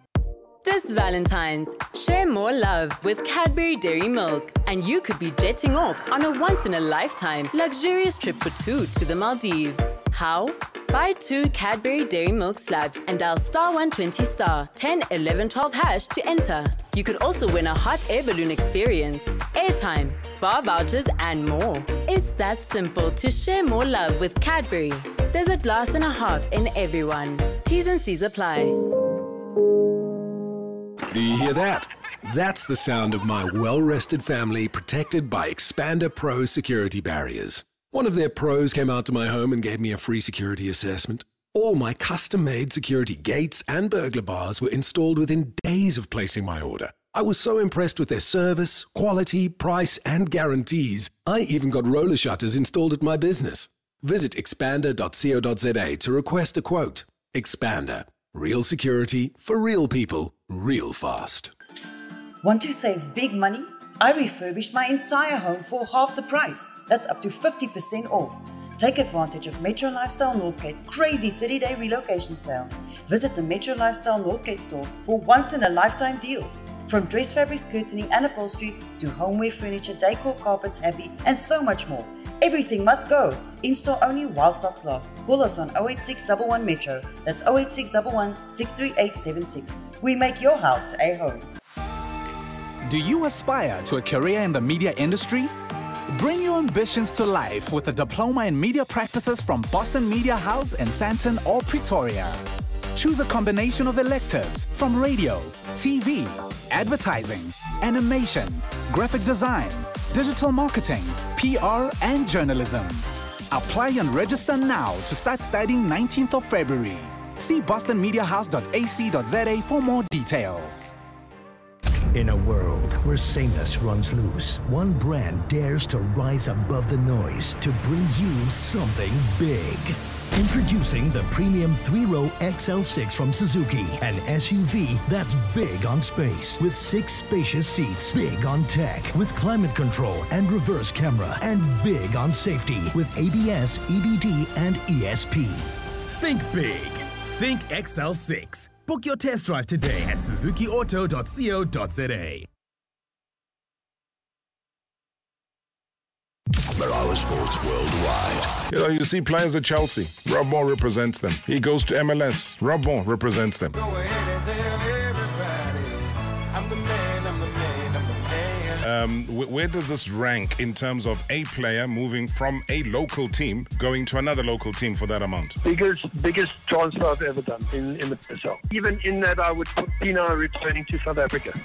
This Valentine's, share more love with Cadbury Dairy Milk, and you could be jetting off on a once in a lifetime luxurious trip for two to the Maldives. How? Buy two Cadbury Dairy Milk slabs and dial star 120 star 10 11 12 hash to enter. You could also win a hot air balloon experience, airtime, spa vouchers, and more. It's that simple to share more love with Cadbury. There's a glass and a half in everyone. T's and C's apply. Do you hear that? That's the sound of my well rested family protected by Xpanda Pro security barriers. One of their pros came out to my home and gave me a free security assessment. All my custom made security gates and burglar bars were installed within days of placing my order. I was so impressed with their service, quality, price, and guarantees, I even got roller shutters installed at my business. Visit xpanda.co.za to request a quote. Expander. Real security for real people, real fast. Want to save big money? I refurbished my entire home for half the price. That's up to 50% off. Take advantage of Metro Lifestyle Northgate's crazy 30 day relocation sale. Visit the Metro Lifestyle Northgate store for once in a lifetime deals. From dress fabrics, curtaining, and upholstery to homeware furniture, decor, carpets, happy, and so much more. Everything must go. In store only while stocks last. Call us on 08611 Metro. That's 08611 63876. We make your house a home. Do you aspire to a career in the media industry? Bring your ambitions to life with a diploma in media practices from Boston Media House in Sandton or Pretoria. Choose a combination of electives from radio, TV, advertising, animation, graphic design, digital marketing, PR, and journalism. Apply and register now to start studying 19th of February. See bostonmediahouse.ac.za for more details. In a world where sameness runs loose, one brand dares to rise above the noise to bring you something big. Introducing the premium three-row XL6 from Suzuki, an SUV that's big on space with six spacious seats, big on tech with climate control and reverse camera, and big on safety with ABS, EBD, and ESP. Think big. Think XL6. Book your test drive today at suzukiauto.co.za. Marawa Sports Worldwide. You know, you see players at Chelsea. Rob Moore represents them. He goes to MLS. Rob Moore represents them. Um, wh- where does this rank in terms of a player moving from a local team going to another local team for that amount? biggest biggest transfer I've ever done in, in the PSL. Even in that, I would put Pino returning to South Africa.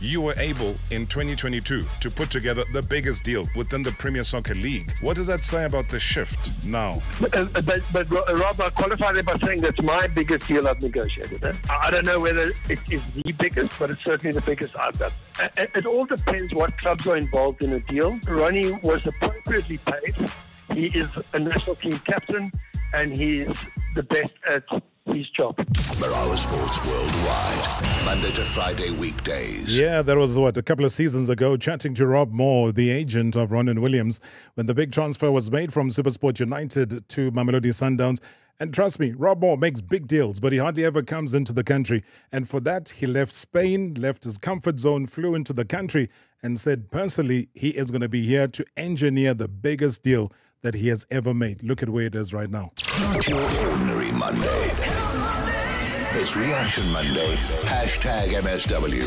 You were able in 2022 to put together the biggest deal within the Premier Soccer League. What does that say about the shift now? But, uh, but, but Ro- Rob, I qualified it by saying that's my biggest deal I've negotiated. eh? I don't know whether it is the biggest, but it's certainly the biggest I've done. It all depends what clubs are involved in a deal. Ronnie was appropriately paid. He is a national team captain, and he is the best at his job. Marawa Sports Worldwide. Monday to Friday weekdays. Yeah, that was what a couple of seasons ago, chatting to Rob Moore, the agent of Ronwen Williams, when the big transfer was made from Supersport United to Mamelodi Sundowns. And trust me, Rob Moore makes big deals, but he hardly ever comes into the country. And for that, he left Spain, left his comfort zone, flew into the country, and said personally he is going to be here to engineer the biggest deal that he has ever made. Look at where it is right now. Not your ordinary Monday. It's Reaction Monday. Hashtag MSW.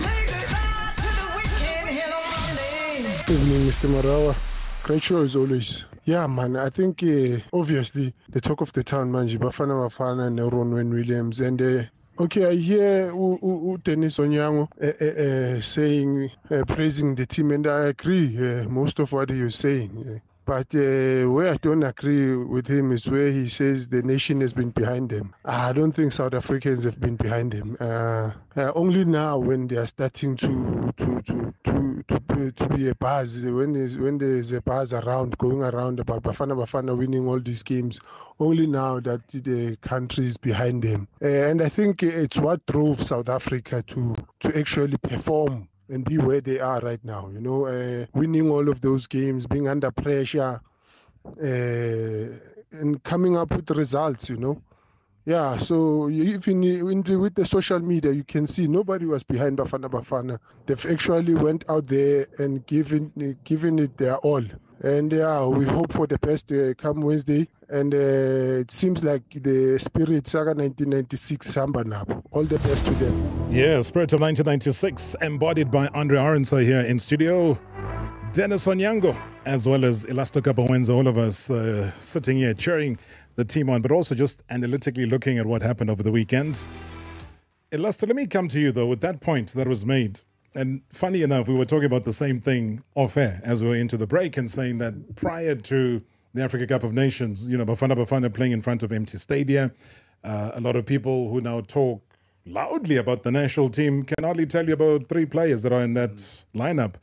Evening, Mr. Marawa. Great show as always. Yeah, man. I think uh, obviously the talk of the town, Manji Bafana Bafana and Ronwen Williams. And uh, okay, I hear U- U- U- Dennis Onyango uh, saying, praising the team, and I agree most of what was saying. But uh, where I don't agree with him is where he says the nation has been behind them. I don't think South Africans have been behind them. Uh, uh, only now, when they are starting to to to to, to, be, to be a buzz, when there's, when there's a buzz around, going around about Bafana Bafana winning all these games, only now that the country is behind them. Uh, and I think it's what drove South Africa to to actually perform and be where they are right now. You know, uh, winning all of those games, being under pressure, uh, and coming up with results. You know, yeah. So even the, with the social media, you can see nobody was behind Bafana Bafana. They've actually went out there and given given it their all. And yeah, we hope for the best uh, come Wednesday. And uh, it seems like the spirit saga 1996 samba now. All the best to them. Yeah, spirit of 1996 embodied by Andre Arendse here in studio. Dennis Onyango, as well as Elasto Kapowezha, all of us uh, sitting here cheering the team on, but also just analytically looking at what happened over the weekend. Elasto, let me come to you though with that point that was made and funny enough, we were talking about the same thing off air as we were into the break and saying that prior to the Africa Cup of Nations, you know, Bafana Bafana playing in front of empty stadia, uh, a lot of people who now talk loudly about the national team can hardly tell you about three players that are in that lineup.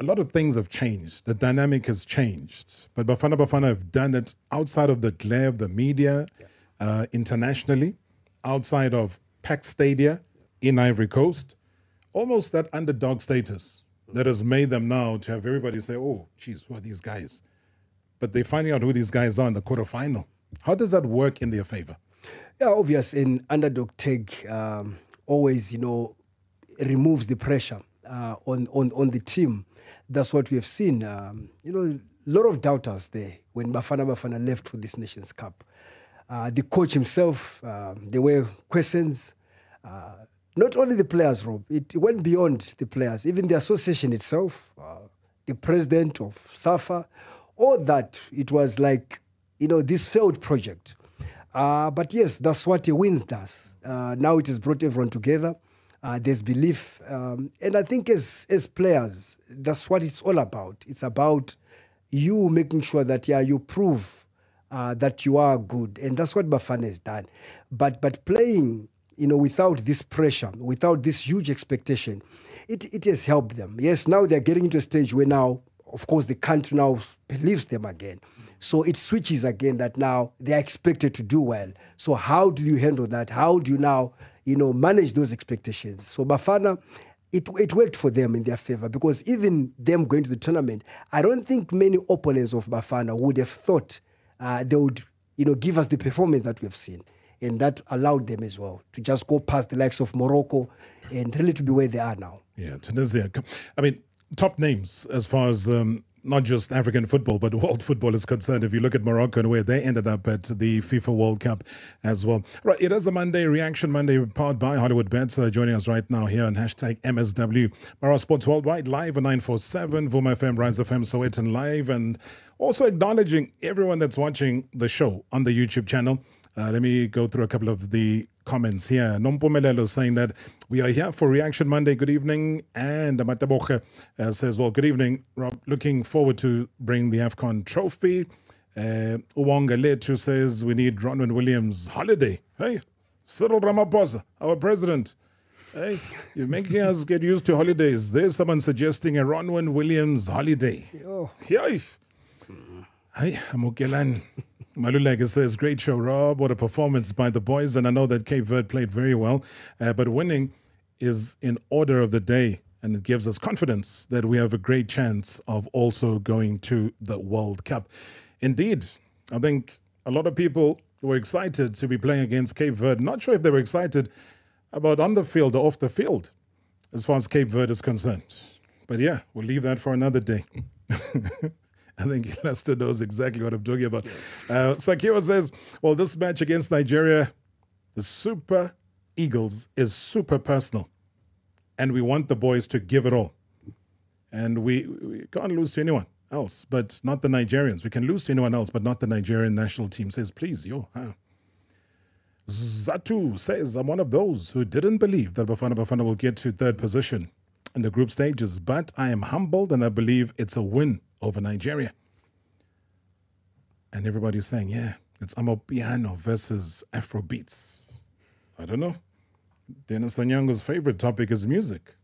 A lot of things have changed. The dynamic has changed. But Bafana Bafana have done it outside of the glare of the media, uh, internationally, outside of packed stadia in Ivory Coast almost that underdog status that has made them now to have everybody say, oh, geez, who are these guys? But they're finding out who these guys are in the quarterfinal. How does that work in their favor? Yeah, obvious. In underdog tag, um, always, you know, removes the pressure uh, on, on, on the team. That's what we have seen. Um, you know, a lot of doubters there when Bafana Bafana left for this Nations Cup. Uh, the coach himself, um, there were questions. Uh, not only the players, Rob, it went beyond the players, even the association itself, uh, the president of SAFA, all that. It was like, you know, this failed project. Uh, but yes, that's what a wins does. Uh, now it has brought everyone together. Uh, there's belief. Um, and I think as, as players, that's what it's all about. It's about you making sure that, yeah, you prove uh, that you are good. And that's what Bafana has done. But, but playing you know, without this pressure, without this huge expectation, it, it has helped them. Yes, now they're getting into a stage where now, of course, the country now believes them again. So it switches again that now they are expected to do well. So how do you handle that? How do you now, you know, manage those expectations? So Bafana, it, it worked for them in their favor because even them going to the tournament, I don't think many opponents of Bafana would have thought uh, they would, you know, give us the performance that we've seen and that allowed them as well to just go past the likes of Morocco and really to be where they are now. Yeah, Tunisia. I mean, top names as far as um, not just African football, but (laughs) world football is concerned. If you look at Morocco and where they ended up at the FIFA World Cup as well. Right, it is a Monday Reaction Monday, powered by Hollywood Bets. Uh, joining us right now here on hashtag MSW. Mara Sports Worldwide, live on 947, Vuma FM, Rise of FM, Sowetan Live, and also acknowledging everyone that's watching the show on the YouTube channel. Uh, let me go through a couple of the comments here. Nompomelelo saying that we are here for Reaction Monday. Good evening. And Mataboche uh, says, well, good evening, Rob. Looking forward to bring the AFCON trophy. Uh, Uwanga Letu says we need Ronwen Williams holiday. Hey, Cyril Ramaphosa, our president. Hey, (laughs) you're making us get used to holidays. There's someone suggesting a Ronwen Williams holiday. Oh. Hey, Amukelan. Maluleke says, great show, Rob. What a performance by the boys. And I know that Cape Verde played very well. Uh, but winning is in order of the day. And it gives us confidence that we have a great chance of also going to the World Cup. Indeed, I think a lot of people were excited to be playing against Cape Verde. Not sure if they were excited about on the field or off the field as far as Cape Verde is concerned. But yeah, we'll leave that for another day. (laughs) (laughs) I think Lester knows exactly what I'm talking about. Yes. Uh, Sakiwa says, well, this match against Nigeria, the Super Eagles is super personal. And we want the boys to give it all. And we, we can't lose to anyone else, but not the Nigerians. We can lose to anyone else, but not the Nigerian national team. Says, please, yo, huh? Zatu says, I'm one of those who didn't believe that Bafana Bafana will get to third position in the group stages, but I am humbled and I believe it's a win over Nigeria. and everybody's saying, yeah, it's Amapiano versus Afro beats. I don't know. Dennis Onyango's favorite topic is music.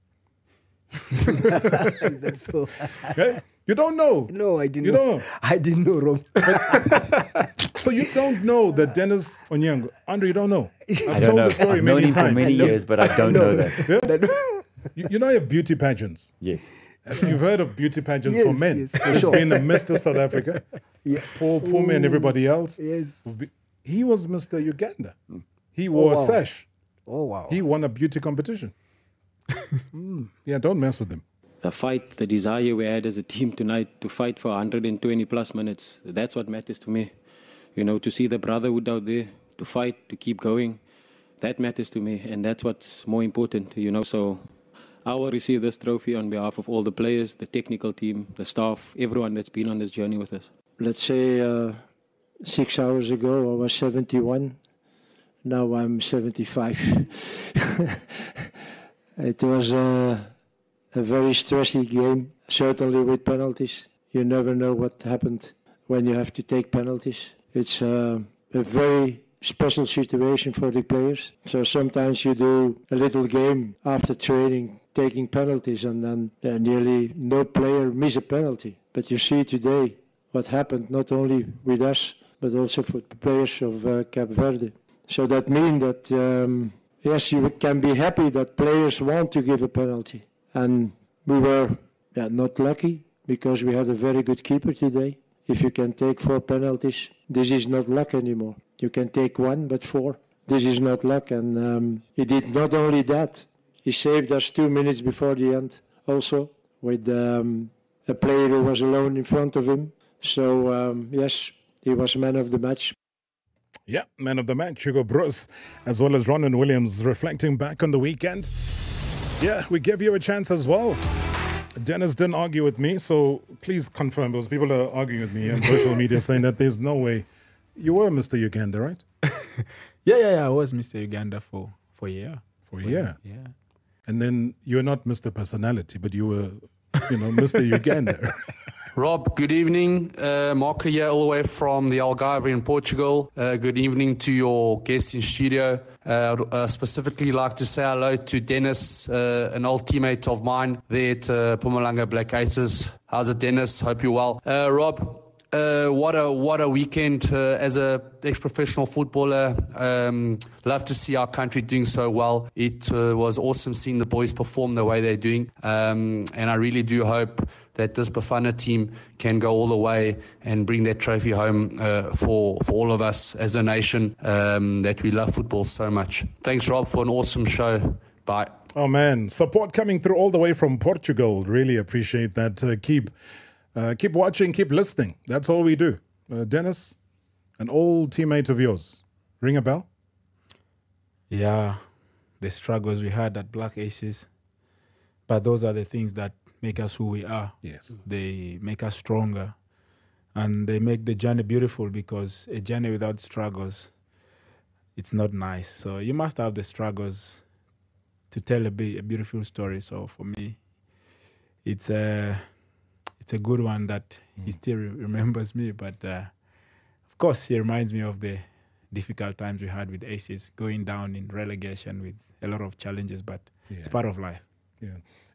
(laughs) Is that so? Okay? You don't know. No, I didn't You know. don't. I didn't know, Rob. (laughs) So you don't know that Dennis Onyango, Andre, you don't know. I've (laughs) I don't told know. the story I've known many him for times. many years, but I don't know that. Yeah? you, you know, you have beauty pageants. Yes. You've heard of beauty pageants for men. yes, for There's sure. been a Mr. South Africa. (laughs) Yeah. Paul Pume and everybody else. Yes. He was Mr. Uganda. Mm. He Oh, wore a oh, sash. Oh, wow. He won a beauty competition. (laughs) Hmm. yeah, don't mess with him. the fight, the desire we had as a team tonight to fight for 120 plus minutes. That's what matters to me. You know, to see the brotherhood out there, to fight, to keep going, that matters to me, and that's what's more important. You know, so I will receive this trophy on behalf of all the players, the technical team, the staff, everyone that's been on this journey with us. Let's say uh, six hours ago I was 71. Now I'm 75. (laughs) it was uh, a very stressy game, certainly with penalties. You never know what happened when you have to take penalties. It's uh, a very special situation for the players. So sometimes you do a little game after training, taking penalties, and then uh, nearly no player miss a penalty. But you see today what happened not only with us but also for the players of uh, Cape Verde. So that means that um, yes, you can be happy that players want to give a penalty, and we were yeah, not lucky because we had a very good keeper today. If you can take four penalties, this is not luck anymore. You can take one, but four, this is not luck. And um, he did not only that, he saved us two minutes before the end, also with um, a player who was alone in front of him. So um, yes, he was man of the match. Yeah, man of the match, Hugo Broos, as well as Ronwen Williams, reflecting back on the weekend. Yeah, we gave you a chance as well. Dennis didn't argue with me, so please confirm because people are arguing with me on social media (laughs) saying that there's no way. You were Mr. Uganda, right? (laughs) Yeah, yeah, yeah. I was Mr. Uganda for for a year. For a year. Yeah. And then you're not Mr. Personality, but you were, you know, Mr. Uganda. (laughs) Rob, good evening. Uh, Marco here, all the way from the Algarve in Portugal. Uh, good evening to your guests in studio. Uh, I'd uh, specifically like to say hello to Dennis, uh, an old teammate of mine there at uh, Mpumalanga Black Aces. How's it, Dennis? Hope you're well. Uh, Rob, uh, what a what a weekend uh, as a ex-professional footballer. Um, love to see our country doing so well. It uh, was awesome seeing the boys perform the way they're doing, um, and I really do hope that this Bafana team can go all the way and bring that trophy home uh, for for all of us as a nation um, that we love football so much. Thanks, Rob, for an awesome show. Bye. Oh man, support coming through all the way from Portugal. Really appreciate that. Uh, keep, uh, keep watching, keep listening. That's all we do. Uh, Dennis, an old teammate of yours, ring a bell. Yeah, the struggles we had at Black Aces, but those are the things that make us who we are. Yes, they make us stronger, and they make the journey beautiful because a journey without struggles, it's not nice. So you must have the struggles to tell a, be- a beautiful story. So for me, it's a it's a good one that he still re- remembers me. But uh, of course, he reminds me of the difficult times we had with Aces, going down in relegation with a lot of challenges. But it's part of life. Yeah.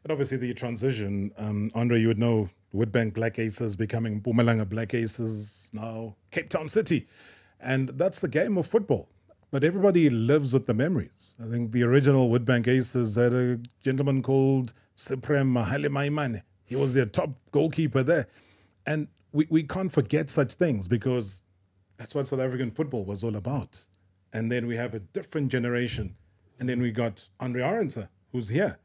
And obviously the transition, um, Andre, you would know Woodbank Black Aces becoming Mpumalanga Black Aces, now Cape Town City. And that's the game of football. But everybody lives with the memories. I think the original Woodbank Aces had a gentleman called Supreme Mahale Maimane. He was their top goalkeeper there. And we, we can't forget such things because that's what South African football was all about. And then we have a different generation. And then we got Andre Arendse, who's here.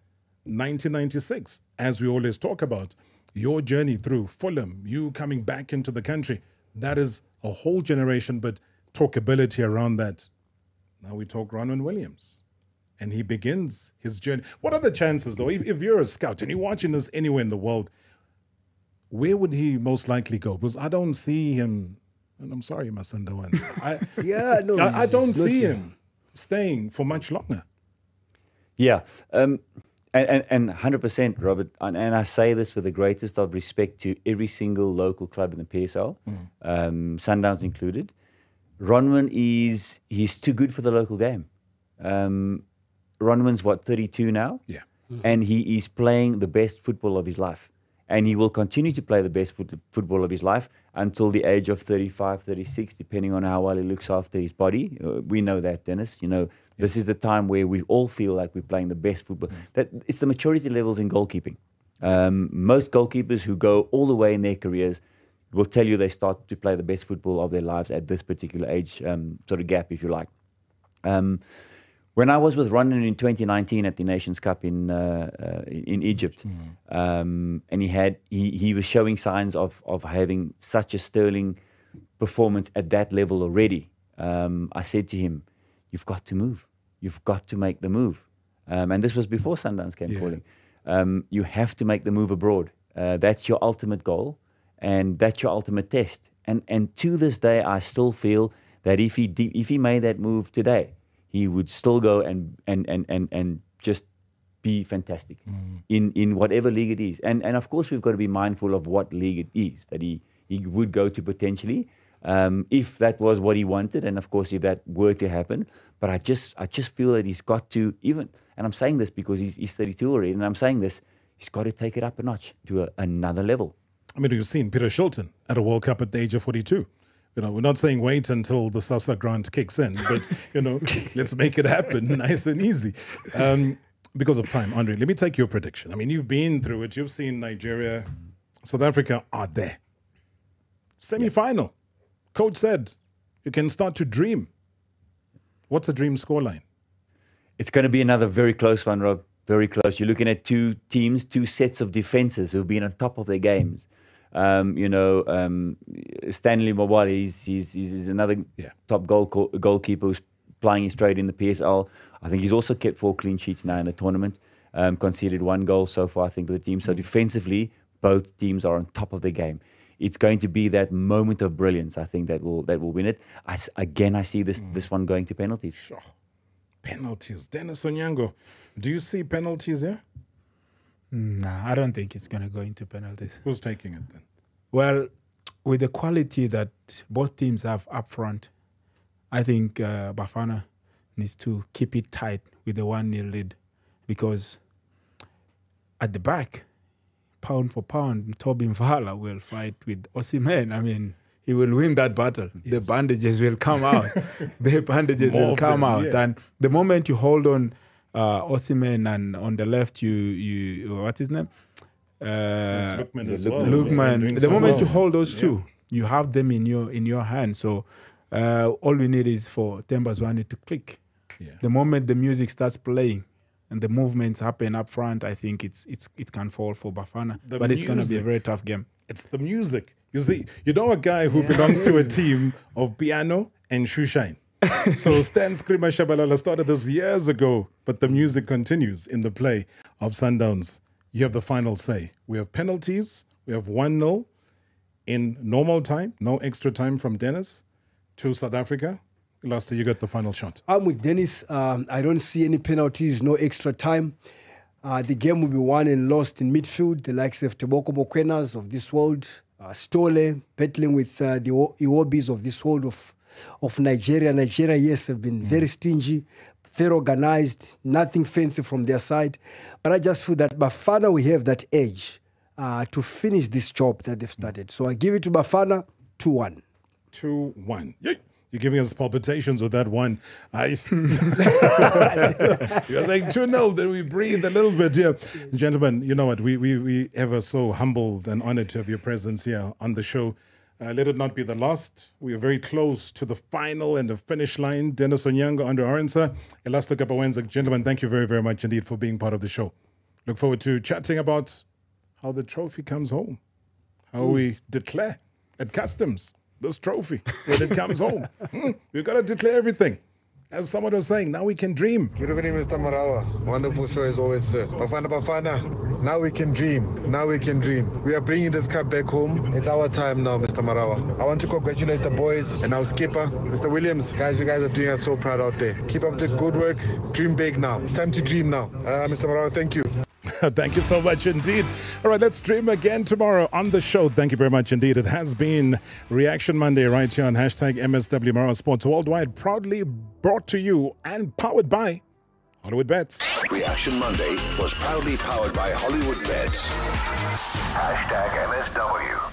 1996, as we always talk about, your journey through Fulham, you coming back into the country, that is a whole generation, but talkability around that. Now we talk Ronwen Williams, and he begins his journey. What are the chances, though, if, if you're a scout and you're watching this anywhere in the world, where would he most likely go? Because I don't see him, and I'm sorry, Masanda one. I, Yeah, no, I, I don't see him staying for much longer. Yeah. Um, and, and, and 100%, Robert, and, and I say this with the greatest of respect to every single local club in the PSL, Mm. um, Sundowns included. Ronwen is he's too good for the local game. Um, Ronwen's what 32 now, yeah, and he is playing the best football of his life, and he will continue to play the best foot, football of his life until the age of 35, 36, depending on how well he looks after his body. Uh, we know that, Dennis. You know, this is the time where we all feel like we're playing the best football. That it's the maturity levels in goalkeeping. Um, most goalkeepers who go all the way in their careers will tell you they start to play the best football of their lives at this particular age um, sort of gap, if you like. Um, when I was with Ronwen in 2019 at the Nations Cup in uh, uh, in Egypt, um, and he had he, he was showing signs of of having such a sterling performance at that level already. Um, I said to him, "You've got to move. You've got to make the move." Um, and this was before Sundowns came Yeah. calling. Um, you have to make the move abroad. Uh, that's your ultimate goal, and that's your ultimate test. And and to this day, I still feel that if he de- if he made that move today, he would still go and and and and, and just be fantastic in in whatever league it is. And and of course, we've got to be mindful of what league it is that he he would go to potentially. Um, if that was what he wanted, and of course, if that were to happen, but I just, I just feel that he's got to even, and I'm saying this because he's, he's 32 already, and I'm saying this, he's got to take it up a notch to a, another level. I mean, you've seen Peter Shilton at a World Cup at the age of 42. You know, we're not saying wait until the SASSA grant kicks in, but, you know, (laughs) let's make it happen (laughs) nice and easy. Um, because of time, Andre, let me take your prediction. I mean, you've been through it. You've seen Nigeria, South Africa are there. Semi final. Coach said you can start to dream. What's a dream scoreline? It's going to be another very close one, Rob. Very close. You're looking at two teams, two sets of defenses who've been on top of their games. Um, you know, um, Stanley Nwabali, he's, he's, he's another top goal goalkeeper who's playing straight in the PSL. I think he's also kept four clean sheets now in the tournament. Um, conceded one goal so far, I think, for the team. So defensively, both teams are on top of their game. It's going to be that moment of brilliance, I think, that will that will win it. I again, I see this this one going to penalties. Penalties. Dennis Onyango, do you see penalties here? Nah, I don't think it's going to go into penalties. Who's taking it then? Well, with the quality that both teams have up front, I think uh, Bafana needs to keep it tight with the 1 0 lead because at the back, pound for pound, Mothobi Mvala will fight with Osimhen. I mean, he will win that battle. The bandages will come out. (laughs) the bandages More will come out. yeah. And the moment you hold on uh, Osimhen and on the left, you, you what's his name? Uh, Lookman as well. He's been doing Lookman. The moment you hold those Yeah. two, you have them in your in your hand. So uh, all we need is for Themba Zwane to click. The moment the music starts playing and the movements happen up front, I think it's it's it can fall for Bafana. The but it's going to be a very tough game. It's the music. You see, you know a guy who belongs to a team of piano and shoeshine. So (laughs) Stan Skrima Shabalala started this years ago, but the music continues in the play of Sundowns. You have the final say. We have penalties. We have 1 0 in normal time, no extra time from Dennis to South Africa. Last year, you got the final shot. I'm with Dennis. Um, I don't see any penalties, no extra time. Uh, the game will be won and lost in midfield. The likes of Teboho Mokoenas of this world, uh, Stole battling with uh, the Iwo- Iwobis of this world of, of Nigeria. Nigeria, yes, have been very stingy, very organized, nothing fancy from their side. But I just feel that Bafana will have that edge uh, to finish this job that they've started. So I give it to Bafana 2 1. 2 1. Yay. You're giving us palpitations with that one. I (laughs) (laughs) You're saying 2 0, then we breathe a little bit here. Gentlemen, you know what? We, we, we ever so humbled and honored to have your presence here on the show. Uh, let it not be the last. We are very close to the final and the finish line. Dennis Onyango, Andre Arendse, Elasto Kapowezha. Gentlemen, thank you very, very much indeed for being part of the show. Look forward to chatting about how the trophy comes home, how we declare at customs this trophy when it comes home. (laughs) Hmm, We've got to declare everything. As someone was saying, now we can dream. Good evening, Mr. Marawa. Wonderful show as always, sir. Bafana Bafana, now we can dream. Now we can dream. We are bringing this cup back home. It's our time now, Mr. Marawa. I want to congratulate the boys and our skipper, Mr. Williams. Guys, you guys are doing us so proud out there. Keep up the good work. Dream big now. It's time to dream now. Uh, Mr. Marawa, thank you. (laughs) Thank you so much indeed. All right, let's stream again tomorrow on the show. Thank you very much indeed. It has been Reaction Monday right here on hashtag MSW Marawa Sports Worldwide, proudly brought to you and powered by Hollywood Bets. Reaction Monday was proudly powered by Hollywood Bets. Hashtag MSW.